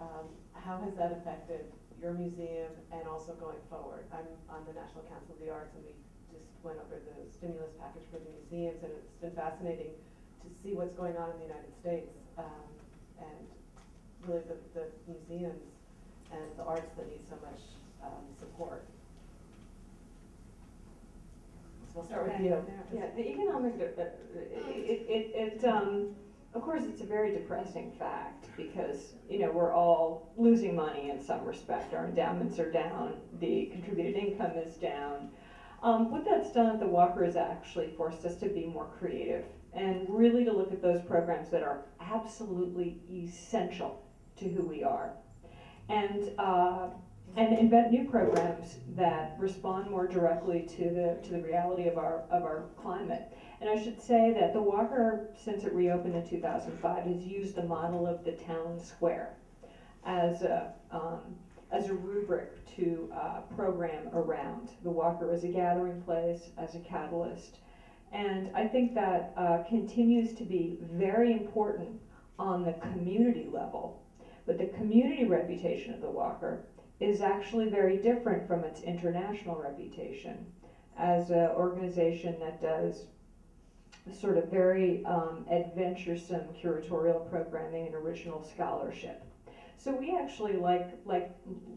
um, how has that affected your museum and also going forward? I'm on the National Council of the Arts and we just went over the stimulus package for the museums and it's been fascinating to see what's going on in the United States. Um, and really the, the museums and the arts that need so much, um, support. So we'll start with you. Yeah, the economic, uh, it, it, it, um, of course, it's a very depressing fact because, you know, we're all losing money in some respect. Our endowments are down, the contributed income is down. Um, what that's done at the Walker is actually forced us to be more creative and really to look at those programs that are absolutely essential to who we are. And, uh, and invent new programs that respond more directly to the, to the reality of our, of our climate. And I should say that the Walker, since it reopened in 2005, has used the model of the town square as a, um, as a rubric to uh, program around. The Walker as a gathering place, as a catalyst. And I think that uh, continues to be very important on the community level. But the community reputation of the Walker is actually very different from its international reputation as an organization that does sort of very um, adventuresome curatorial programming and original scholarship. So we actually, like like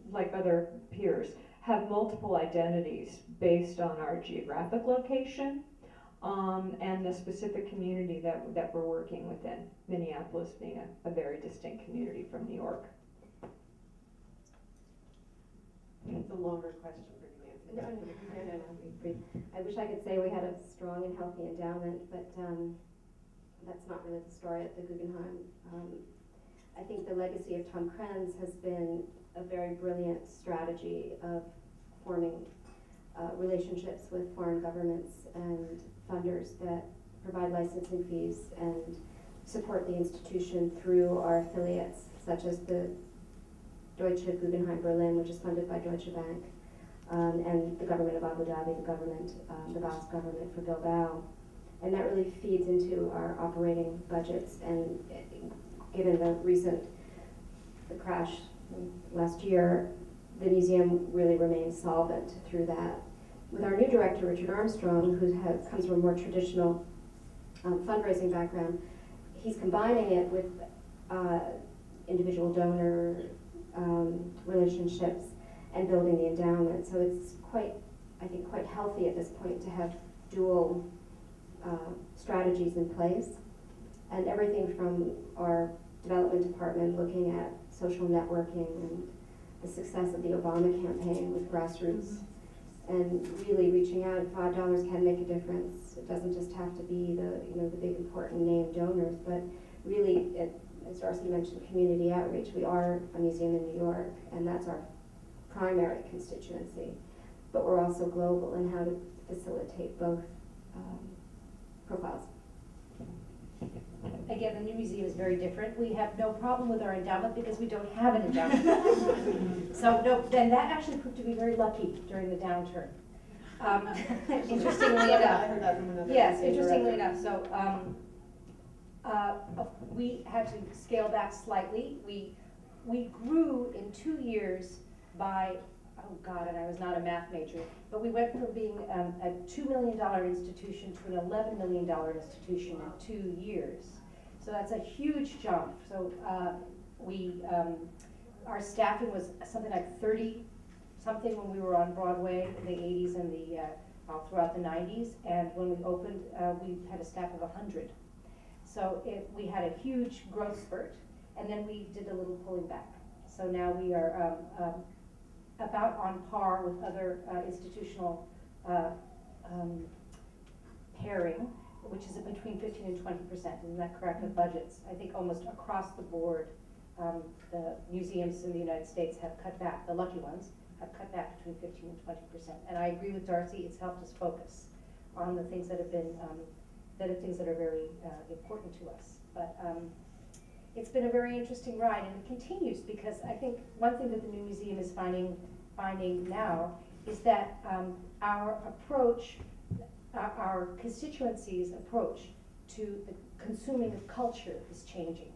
like other peers, have multiple identities based on our geographic location um, and the specific community that that we're working within. Minneapolis being a, a very distinct community from New York. It's a longer question for you, No, no, no, no, no, we- we- I wish I could say we had a strong and healthy endowment, but um, that's not really the story at the Guggenheim. Um, I think the legacy of Tom Krens has been a very brilliant strategy of forming uh, relationships with foreign governments and funders that provide licensing fees and support the institution through our affiliates, such as the Deutsche Guggenheim Berlin, which is funded by Deutsche Bank, um, and the government of Abu Dhabi, the government, um, the Basque government for Bilbao. And that really feeds into our operating budgets. And given the recent the crash last year, the museum really remains solvent through that. With our new director, Richard Armstrong, who has, comes from a more traditional um, fundraising background, he's combining it with uh, individual donor um, relationships and building the endowment. So it's quite, I think, quite healthy at this point to have dual uh, strategies in place. And everything from our development department looking at social networking and the success of the Obama campaign with grassroots and really reaching out. Five dollars can make a difference. It doesn't just have to be the you know the big important name donors, but really, it, as Darsie mentioned, community outreach. We are a museum in New York, and that's our primary constituency. But we're also global in how to facilitate both um, profiles. Again, the new museum is very different. We have no problem with our endowment because we don't have an endowment. So, no, then that actually proved to be very lucky during the downturn. Um, Interestingly I enough. heard that from another. Yes, interestingly director. enough, so, um, uh, we had to scale back slightly. We, we grew in two years by, oh God, and I was not a math major, but we went from being, um, a two million dollar institution to an eleven million dollar institution in two years. So that's a huge jump, so, uh, we, um, our staffing was something like thirty something when we were on Broadway in the eighties and the, uh, all throughout the nineties, and when we opened, uh, we had a staff of hundred. So it, we had a huge growth spurt, and then we did a little pulling back. So now we are, um, um, about on par with other, uh, institutional, uh, um, pairing, which is between fifteen and twenty percent, isn't that correct, of budgets? I think almost across the board, um, the museums in the United States have cut back, the lucky ones, have cut back between fifteen and twenty percent. And I agree with Darsie, it's helped us focus on the things that have been, um, that are things that are very, uh, important to us. But, um, it's been a very interesting ride and it continues because I think one thing that the new museum is finding, finding now is that, um, our approach, our, our constituency's approach to the consuming of culture is changing.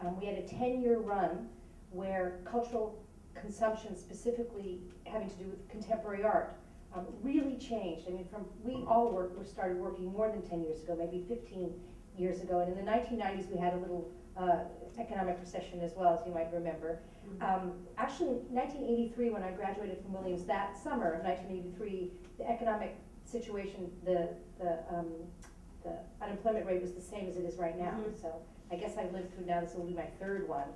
Um, we had a ten-year run where cultural consumption specifically having to do with contemporary art um, really changed. I mean, from, we all we started working more than ten years ago, maybe fifteen years ago. And in the nineteen nineties, we had a little, uh, economic recession as well, as you might remember. Um, actually, nineteen eighty-three, when I graduated from Williams, that summer of nineteen eighty-three, the economic situation, the, the, um, the unemployment rate was the same as it is right now. Mhm. So I guess I've lived through now, this will be my third one.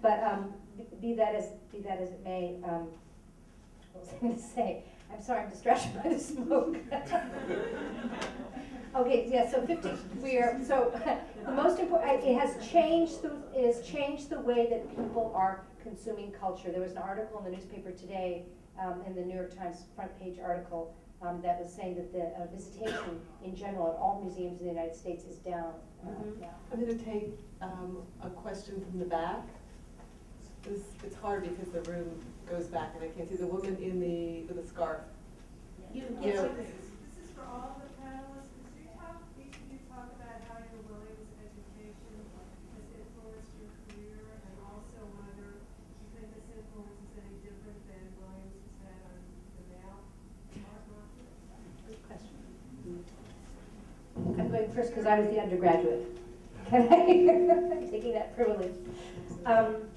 But, um, be- that as, be that as it may, um, what was I gonna say? I'm sorry, I'm distracted by the smoke. Okay, yeah, so fifty, we are, so, the most important, it has changed, the it has changed the way that people are consuming culture. There was an article in the newspaper today, um, in the New York Times front page article, um, that was saying that the uh, visitation in general at all museums in the United States is down, uh, Mhm. now. I'm gonna take, um, a question from the back. This, it's hard because the room goes back and I can't see the woman in the, with the scarf. You, You know, This is, this is for all the panelists, could you talk, each of you talk about how your Williams education has influenced your career, and also whether you think this influence is any different than Williams has had on the male art market? Good question. I'm going first because I was the undergraduate. Can I, I'm taking that privilege. Um,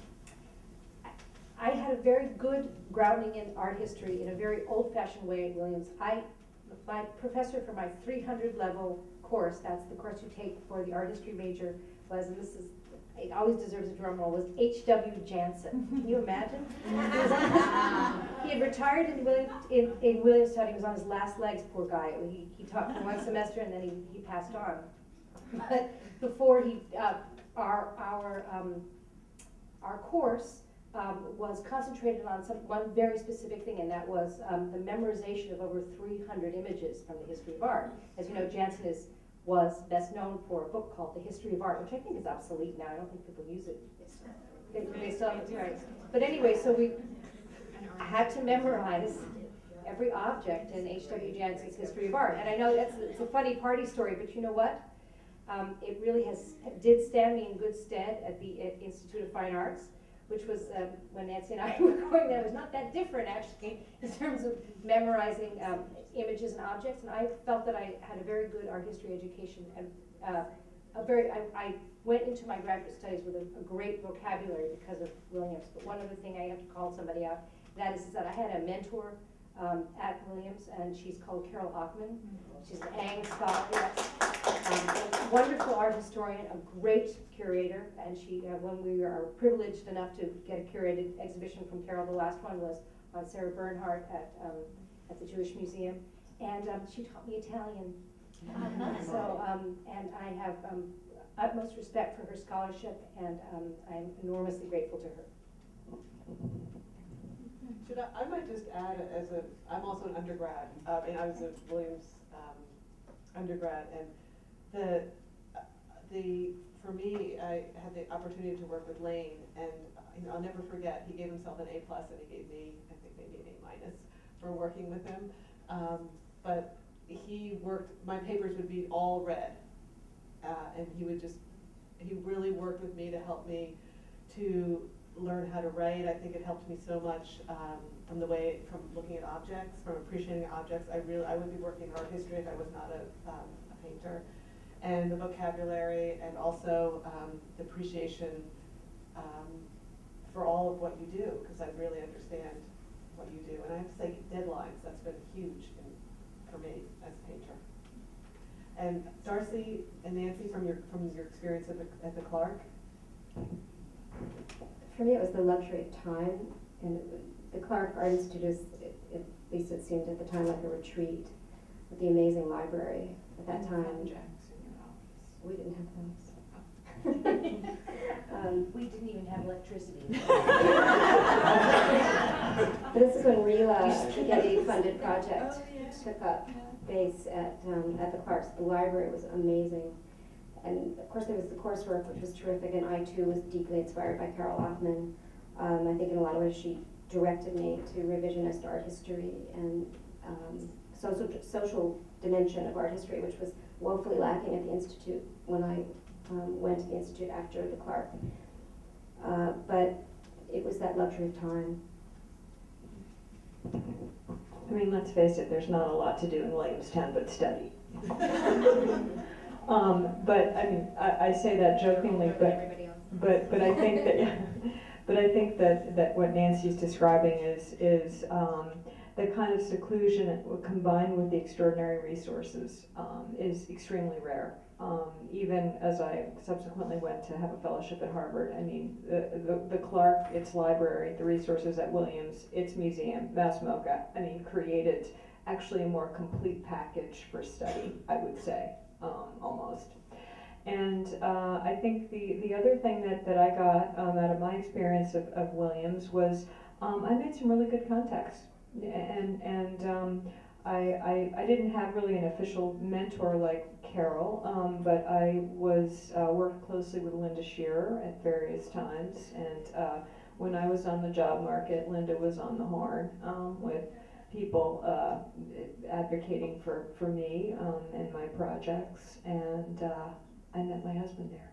I had a very good grounding in art history in a very old-fashioned way at Williams. I, my professor for my 300 level course, that's the course you take for the art history major, was, and this is, it always deserves a drum roll, was H.W. Janson. Can you imagine? He had retired in Williams, in, in Williamstown, he was on his last legs, poor guy. He, he taught for one semester and then he, he passed on. But before he, uh, our, our, um, our course, um, was concentrated on some, one very specific thing, and that was, um, the memorization of over three hundred images from the history of art. As you know, Janson is, was best known for a book called The History of Art, which I think is obsolete now, I don't think people use it. They, they still, right. But anyway, so we had to memorize every object in H.W. Janson's History of Art. And I know that's, it's a funny party story, but you know what? Um, it really has, did stand me in good stead at the uh, Institute of Fine Arts, which was, um, when Nancy and I were going there, it was not that different actually, in terms of memorizing, um, images and objects. And I felt that I had a very good art history education and, uh, a very, I, I went into my graduate studies with a, a great vocabulary because of Williams. But one other thing I have to call somebody out, that is, is that I had a mentor, um, at Williams, and she's called Carol Ockman. She's an Ingres scholar, yes. Um, a wonderful art historian, a great curator, and she, uh, when we are privileged enough to get a curated exhibition from Carol, the last one was on Sarah Bernhardt at, um, at the Jewish Museum, and, um, she taught me Italian. So, um, and I have, um, utmost respect for her scholarship, and, um, I'm enormously grateful to her. Should I, I might just add as a, I'm also an undergrad, uh, and I was a Williams, um, undergrad, and the, uh, the, for me, I had the opportunity to work with Lane, and, you know, I'll never forget, he gave himself an A plus and he gave me, I think maybe an A minus for working with him. Um, but he worked, my papers would be all red, uh, and he would just, he really worked with me to help me to learn how to write. I think it helped me so much um, from the way, from looking at objects, from appreciating objects. I really, I would be working in art history if I was not a, um, a painter. And the vocabulary and also um, the appreciation um, for all of what you do, because I really understand what you do. And I have to say, deadlines, that's been huge in, for me as a painter. And Darsie and Nancy, from your, from your experience at the, at the Clark, For me, it was the luxury of time, and the Clark Art Institute is, at least it seemed at the time like a retreat, with the amazing library at that time. We didn't have those. Um, We didn't even have electricity. But this is when RILA, the Getty funded project, Oh, yeah. took up base at, um, at the Clark's. The library was amazing. And of course, there was the coursework, which was terrific, and I too was deeply inspired by Carol Ockman. Um, I think in a lot of ways she directed me to revisionist art history and um, social, social dimension of art history, which was woefully lacking at the Institute when I um, went to the Institute after the Clark. Uh, but it was that luxury of time. I mean, let's face it, there's not a lot to do in Williamstown but study. Um, but, I mean, I, I say that jokingly, but, but, but I think that, yeah, but I think that, that what Nancy's describing is, is, um, the kind of seclusion combined with the extraordinary resources, um, is extremely rare. Um, even as I subsequently went to have a fellowship at Harvard, I mean, the, the, the Clark, its library, the resources at Williams, its museum, Mass MoCA, I mean, created actually a more complete package for study, I would say, um, almost. And uh, I think the, the other thing that, that I got um, out of my experience of, of Williams was um, I made some really good contacts. And, and um, I, I, I didn't have really an official mentor like Carol, um, but I was uh, worked closely with Linda Shearer at various times. And uh, when I was on the job market, Linda was on the horn um, with people uh, advocating for, for me um, and my projects. And uh, I met my husband there.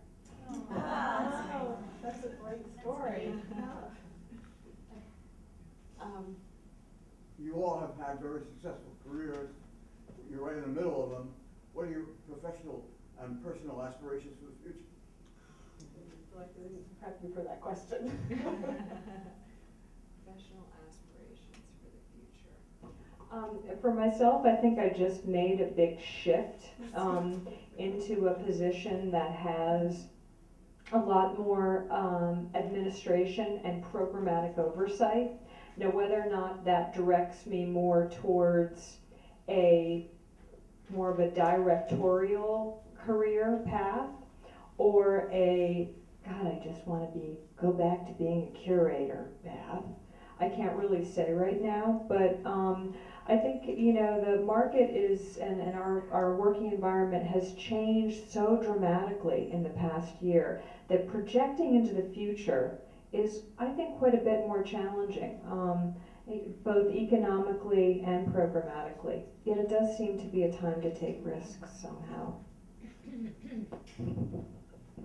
Wow, that's a great story. Um, You all have had very successful careers. You're right in the middle of them. What are your professional and personal aspirations for the future. I'd like to prep you for that question. Professional aspirations for the future. Um, for myself, I think I just made a big shift um, into a position that has a lot more um, administration and programmatic oversight. Now, whether or not that directs me more towards a more of a directorial career path or a God, I just want to be go back to being a curator path. I can't really say right now, but um, I think you know the market is and, and our, our working environment has changed so dramatically in the past year that projecting into the future is I think quite a bit more challenging, um, both economically and programmatically. Yet it does seem to be a time to take risks somehow.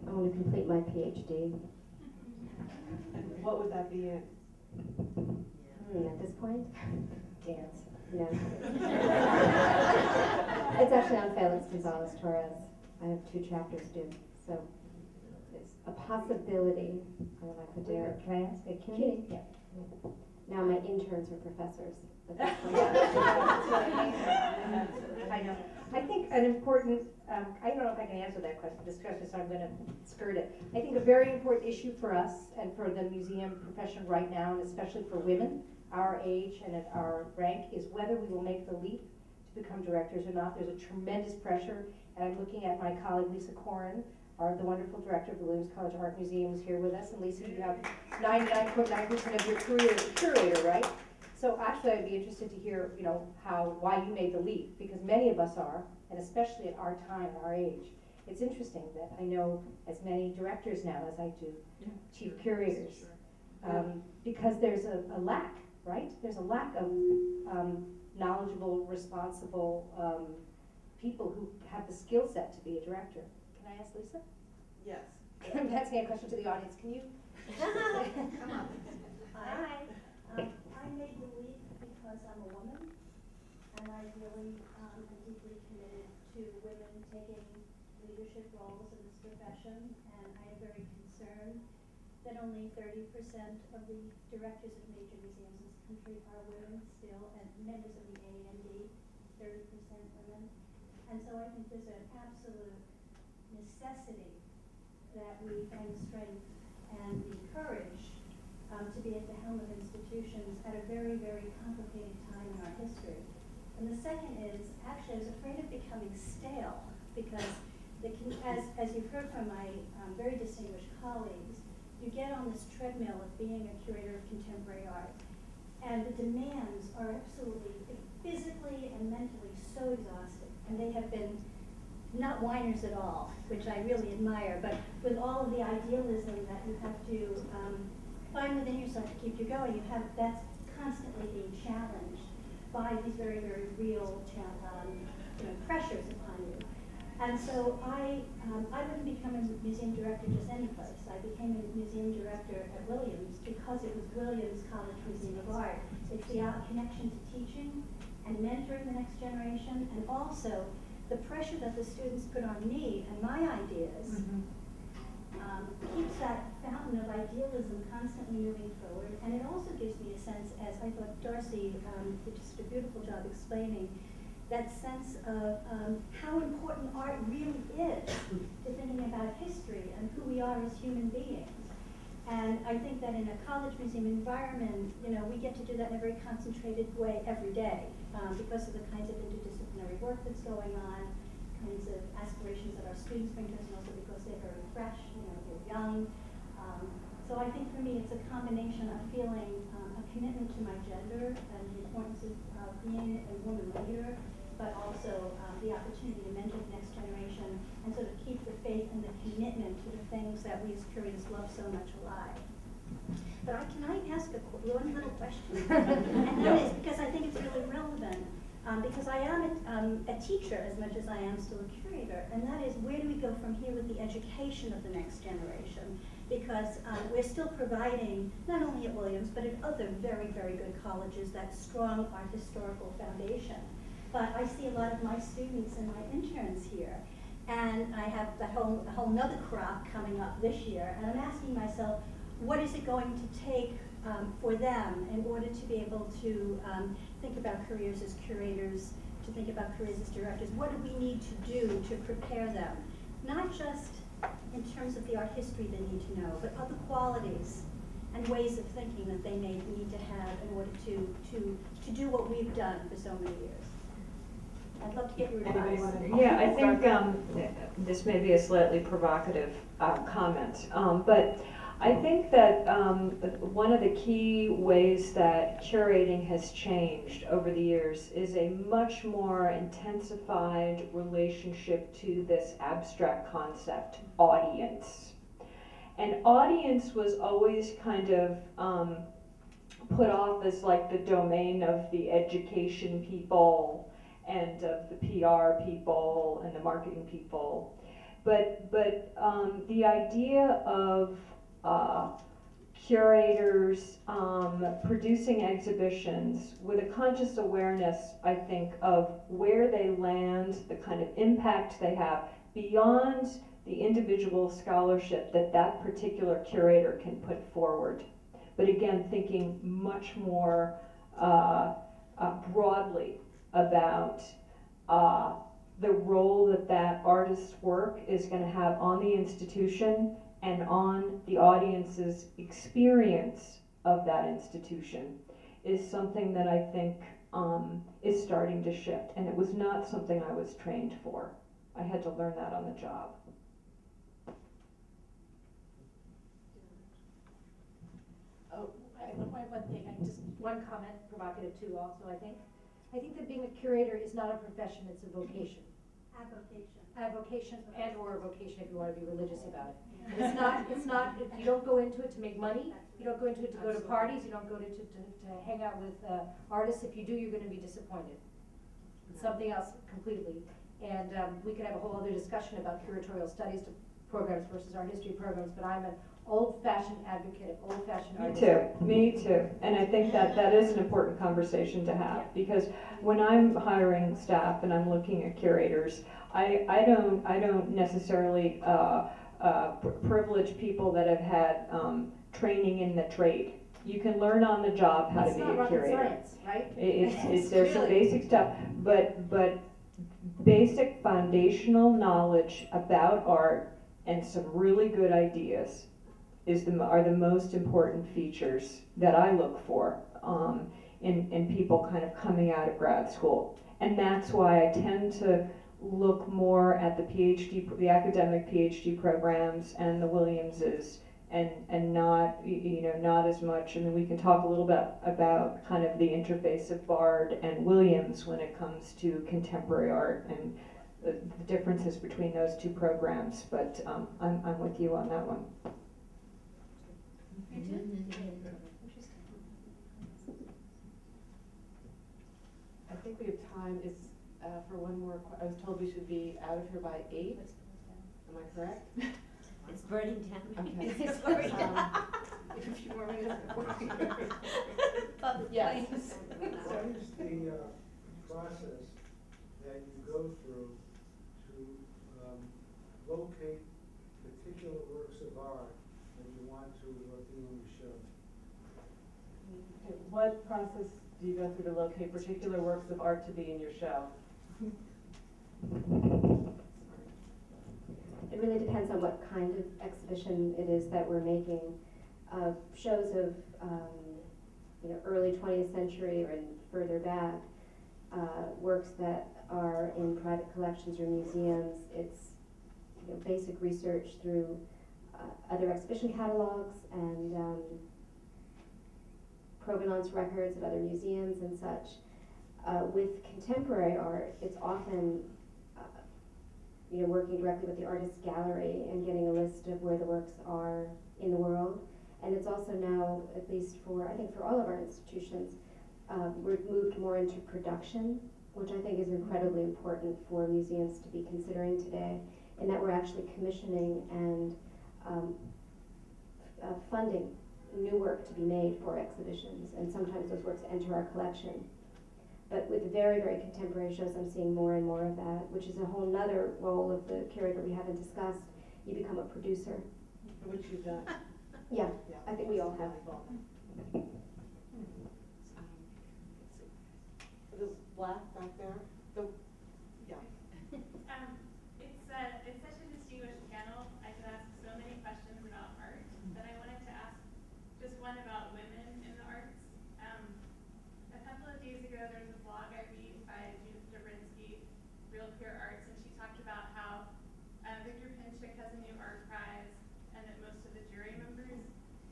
I want to complete my PhD. What would that be in? Hmm, at this point, dance. No. it's actually on Felix Gonzalez Torres. I have two chapters due, so it's a possibility that I could do it. Can I ask? Uh, CUNY? Yeah. Now my interns are professors. at this point. I know. I think an important, um, I don't know if I can answer that question, this question, so I'm gonna skirt it. I think a very important issue for us and for the museum profession right now, and especially for women, our age and at our rank, is whether we will make the leap to become directors or not. There's a tremendous pressure, and I'm looking at my colleague Lisa Corrin, our, the wonderful director of the Williams College Art Museum is here with us, and Lisa, you have ninety-nine point nine percent of your career as a curator, right? So actually, I'd be interested to hear, you know, how, why you made the leap, because many of us are, and especially at our time, our age. It's interesting that I know as many directors now as I do chief curators. Um, because there's a, a lack, right? There's a lack of, um, knowledgeable, responsible, um, people who have the skill set to be a director. Can I ask Lisa? Yes. I'm asking a question to the audience, can you? Come on. Hi, um, I made the leap because I'm a woman, and I really, um, am deeply committed to women taking leadership roles in this profession, and I am very concerned that only thirty percent of the directors of major museums in this country are women still, and members of the thirty percent women. And so I think there's an absolute necessity that we find the strength and the courage um, to be at the helm of institutions at a very, very complicated time in our history. And the second is, actually, I was afraid of becoming stale because, the, as, as you've heard from my um, very distinguished colleagues, you get on this treadmill of being a curator of contemporary art, and the demands are absolutely physically and mentally so exhausting, and they have been not whiners at all, which I really admire, but with all of the idealism that you have to um, find within yourself to keep you going, you have that's constantly being challenged by these very, very real um, you know, pressures upon you. And so I, um, I wouldn't become a museum director just any place. I became a museum director at Williams because it was Williams College Museum of Art. It's the connection to teaching and mentoring the next generation, and also the pressure that the students put on me and my ideas um, keeps that fountain of idealism constantly moving forward. And it also gives me a sense, as I thought Darsie um, did just a beautiful job explaining, that sense of um, how important art really is to thinking about history and who we are as human beings. And I think that in a college museum environment, you know, we get to do that in a very concentrated way every day um, because of the kinds of interdisciplinary work that's going on, kinds of aspirations that our students bring to us, and also because they're very fresh, you know, they're young. Um, so I think for me, it's a combination of feeling um, a commitment to my gender and the importance of uh, being a woman leader, but also um, the opportunity to mentor the next generation and sort of keep the faith and the commitment to the things that we as curators love so much alive. But I, can I ask a one little question? and that is because I think it's really relevant. Um, because I am a, um, a teacher as much as I am still a curator, and that is where do we go from here with the education of the next generation? Because um, we're still providing, not only at Williams, but at other very, very good colleges, that strong art historical foundation. But I see a lot of my students and my interns here, And I have the whole, a whole nother crop coming up this year, and I'm asking myself, what is it going to take um, for them in order to be able to um, think about careers as curators, to think about careers as directors? What do we need to do to prepare them? Not just in terms of the art history they need to know, but other qualities and ways of thinking that they may need to have in order to, to, to do what we've done for so many years. I'd love to get your Anybody advice. Yeah, I think um, this may be a slightly provocative uh, comment, um, but I think that um, one of the key ways that curating has changed over the years is a much more intensified relationship to this abstract concept, audience. And audience was always kind of um, put off as like the domain of the education people and of the PR people and the marketing people. But, but um, the idea of uh, curators um, producing exhibitions with a conscious awareness, I think, of where they land, the kind of impact they have beyond the individual scholarship that that particular curator can put forward. But again, thinking much more uh, uh, broadly about uh, the role that that artist's work is going to have on the institution and on the audience's experience of that institution is something that I think um, is starting to shift. And it was not something I was trained for. I had to learn that on the job. Oh, I, one, one thing, I just, one comment, provocative too also, I think. I think that being a curator is not a profession, it's a vocation. Avocation. A vocation and or a vocation if you wanna be religious about it. It's not, it's not, you don't go into it to make money, you don't go into it to go to parties, you don't go to, to, to, to hang out with, uh, artists. If you do, you're gonna be disappointed. It's something else completely. And, um, we could have a whole other discussion about curatorial studies to programs versus art history programs, but I'm an old-fashioned advocate of old-fashioned Me too, me too. And I think that that is an important conversation to have because when I'm hiring staff and I'm looking at curators, I, I don't, I don't necessarily, uh, uh, privilege people that have had, um, training in the trade. You can learn on the job how to be a curator. science, right? It- It's, It's it's, there's some basic stuff, but, but basic foundational knowledge about art and some really good ideas is the, are the most important features that I look for, um, in, in people kind of coming out of grad school. And that's why I tend to look more at the PhD, the academic PhD programs and the Williamses and, and not, you know, not as much, I mean, we can talk a little bit about kind of the interface of Bard and Williams when it comes to contemporary art and the, the differences between those two programs, but, um, I'm, I'm with you on that one. I think we have time, is, uh, for one more, que- I was told we should be out of here by eight, am I correct? It's burning down. Okay. It's burning Um, down. A few more minutes. Public Yes. place. What is the uh, process that you go through to um, locate particular works of art that you want to be in the show? Okay, What process do you go through to locate particular works of art to be in your show? It really depends on what kind of exhibition it is that we're making. Uh, shows of, um, you know, early twentieth century or and further back, uh, works that are in private collections or museums, it's, you know, basic research through, other exhibition catalogs and, um, provenance records of other museums and such. Uh, with contemporary art, it's often, uh, you know, working directly with the artist's gallery and getting a list of where the works are in the world. And it's also now, at least for, I think for all of our institutions, uh, we've moved more into production, which I think is incredibly important for museums to be considering today, in that we're actually commissioning and um, uh, funding new work to be made for exhibitions, and sometimes those works enter our collection. But with very, very contemporary shows, I'm seeing more and more of that, which is a whole nother role of the curator we haven't discussed. You become a producer. Which you've done. Yeah, Yeah. I think we all have. We've all done. The black back there, the, yeah. Um, it's, uh, it's such a distinguished panel. I could ask so many questions about art, but I wanted to ask just one about women in the arts. Um, a couple of days ago, there was a blog I read by Judith Dobrzynski, Real Clear Arts, and she talked about how uh, Victor Pinchuk has a new art prize, and that most of the jury members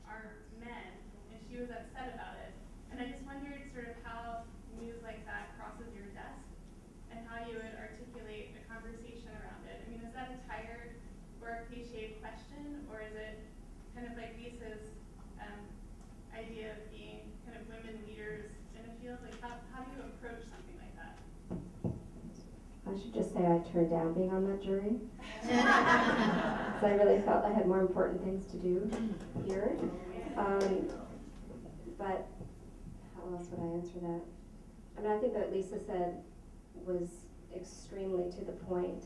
are men, and she was upset about it. And I just wondered sort of how news like that crosses your desk and how you would articulate a conversation around it. I mean, is that a tired or a cliched question, or is it kind of like Lisa's um, idea of being kind of women leaders in a field? Like, how, how do you approach something like that? I should just say I turned down being on that jury. So I really felt I had more important things to do here. Um, but how else would I answer that? I mean, I think that Lisa said was extremely to the point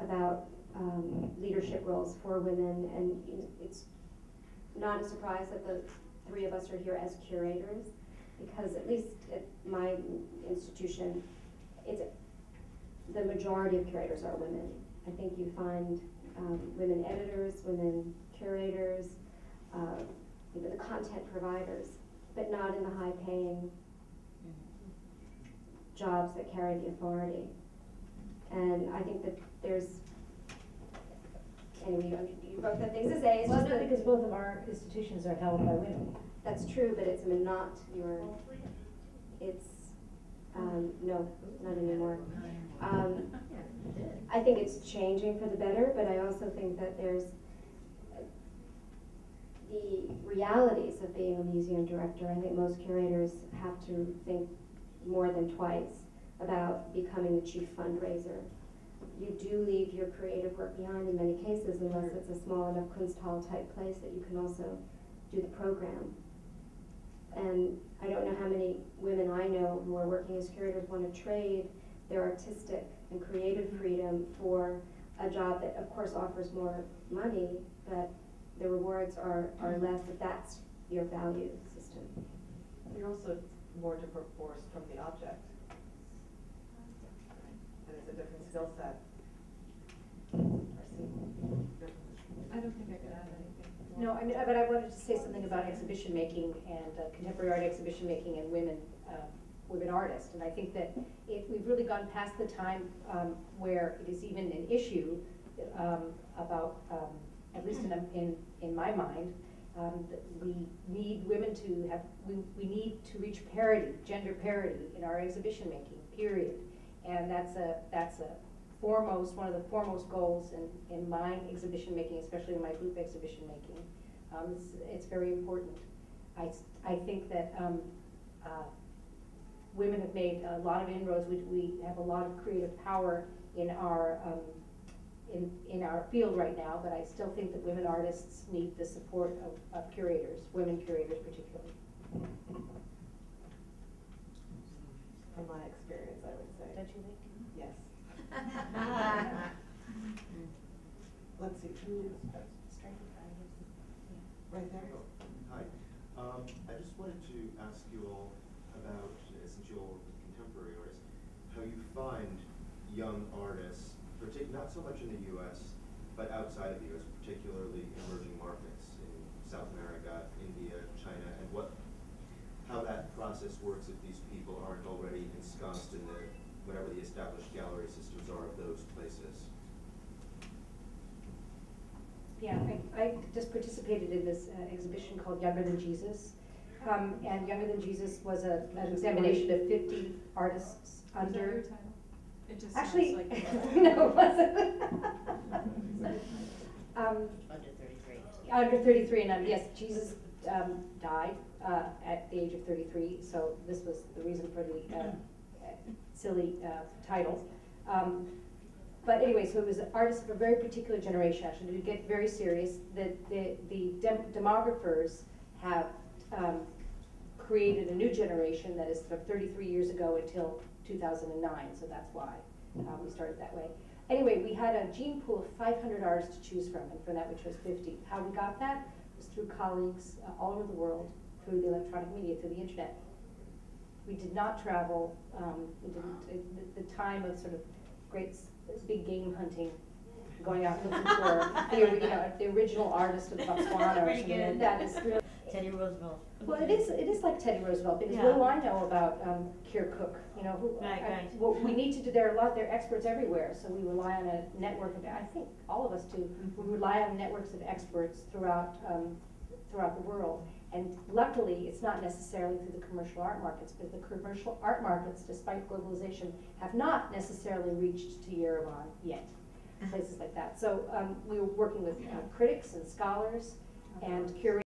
about um, leadership roles for women, and it's not a surprise that the three of us are here as curators, because at least at my institution, it's the majority of curators are women. I think you find um, women editors, women curators, uh, even the content providers, but not in the high-paying jobs that carry the authority. And I think that there's, anyway, you, you both have things to say, it's Well, just no, because both of our institutions are held by women. that's true, but it's, I mean, not your, it's, um, no, not anymore. Um, I think it's changing for the better, but I also think that there's the realities of being a museum director. I think most curators have to think more than twice about becoming the chief fundraiser. You do leave your creative work behind in many cases unless it's a small enough Kunsthal type place that you can also do the program. And I don't know how many women I know who are working as curators want to trade their artistic and creative freedom for a job that of course offers more money, but the rewards are, are less if that's your value system. You're also more divorced from the object. And it's a different skill set. I don't think I could add anything. No, I mean, but I wanted to say something about exhibition making and uh, contemporary art exhibition making and women, uh, women artists. And I think that we've really gone past the time um, where it is even an issue um, about, um, at least in, in, in my mind, um, that we need women to have, we, we need to reach parity, gender parity in our exhibition making, period. And that's a, that's a foremost, one of the foremost goals in, in my exhibition making, especially in my group exhibition making. Um, it's, it's very important. I, I think that, um, uh, women have made a lot of inroads, we, we have a lot of creative power in our, um, in, in our field right now, but I still think that women artists need the support of, of curators, women curators particularly. From my experience, I would say. Don't you think? Yes. Let's see, who, right there? Hi. Um, I just wanted to ask you all about, uh, since you all with contemporary artists, how you find young artists, not so much in the US, but outside of the US, particularly emerging markets in South America, India, China, and what, how that process works if these people aren't already ensconced in the, whatever the established gallery systems are of those places. Yeah, I, I just participated in this uh, exhibition called Younger Than Jesus. Um, and Younger Than Jesus was a, an examination of fifty artists Is that your under. title? It just Actually, sounds like. no, it wasn't. Um, Under thirty-three. under thirty-three and under, yes, Jesus, um, died, uh, at the age of thirty-three, so this was the reason for the, uh, uh, silly, uh, title. Um, but anyway, so it was artists of a very particular generation, actually, to get very serious, the, the, the dem- demographers have, um, created a new generation that is from thirty-three years ago until two thousand and nine, so that's why, uh, we started that way. Anyway, we had a gene pool of five hundred artists to choose from, and for that we chose fifty. How we got that was through colleagues uh, all over the world, through the electronic media, through the internet. We did not travel, um, we didn't, uh, the, the time of sort of great, s- big game hunting, going out looking for the, you know, the original artist of Botswana or something good. that is really. Teddy Roosevelt. Well, it is, it is like Teddy Roosevelt, because Yeah. what do I know about, um, Keir Cook, you know, who, Right, I- right. what we need to do, there are a lot, there are experts everywhere, so we rely on a network of, I think all of us do, we rely on networks of experts throughout, um, throughout the world. And luckily, it's not necessarily through the commercial art markets, but the commercial art markets, despite globalization, have not necessarily reached to Yerevan yet, places like that. So, um, we were working with uh, critics and scholars and curators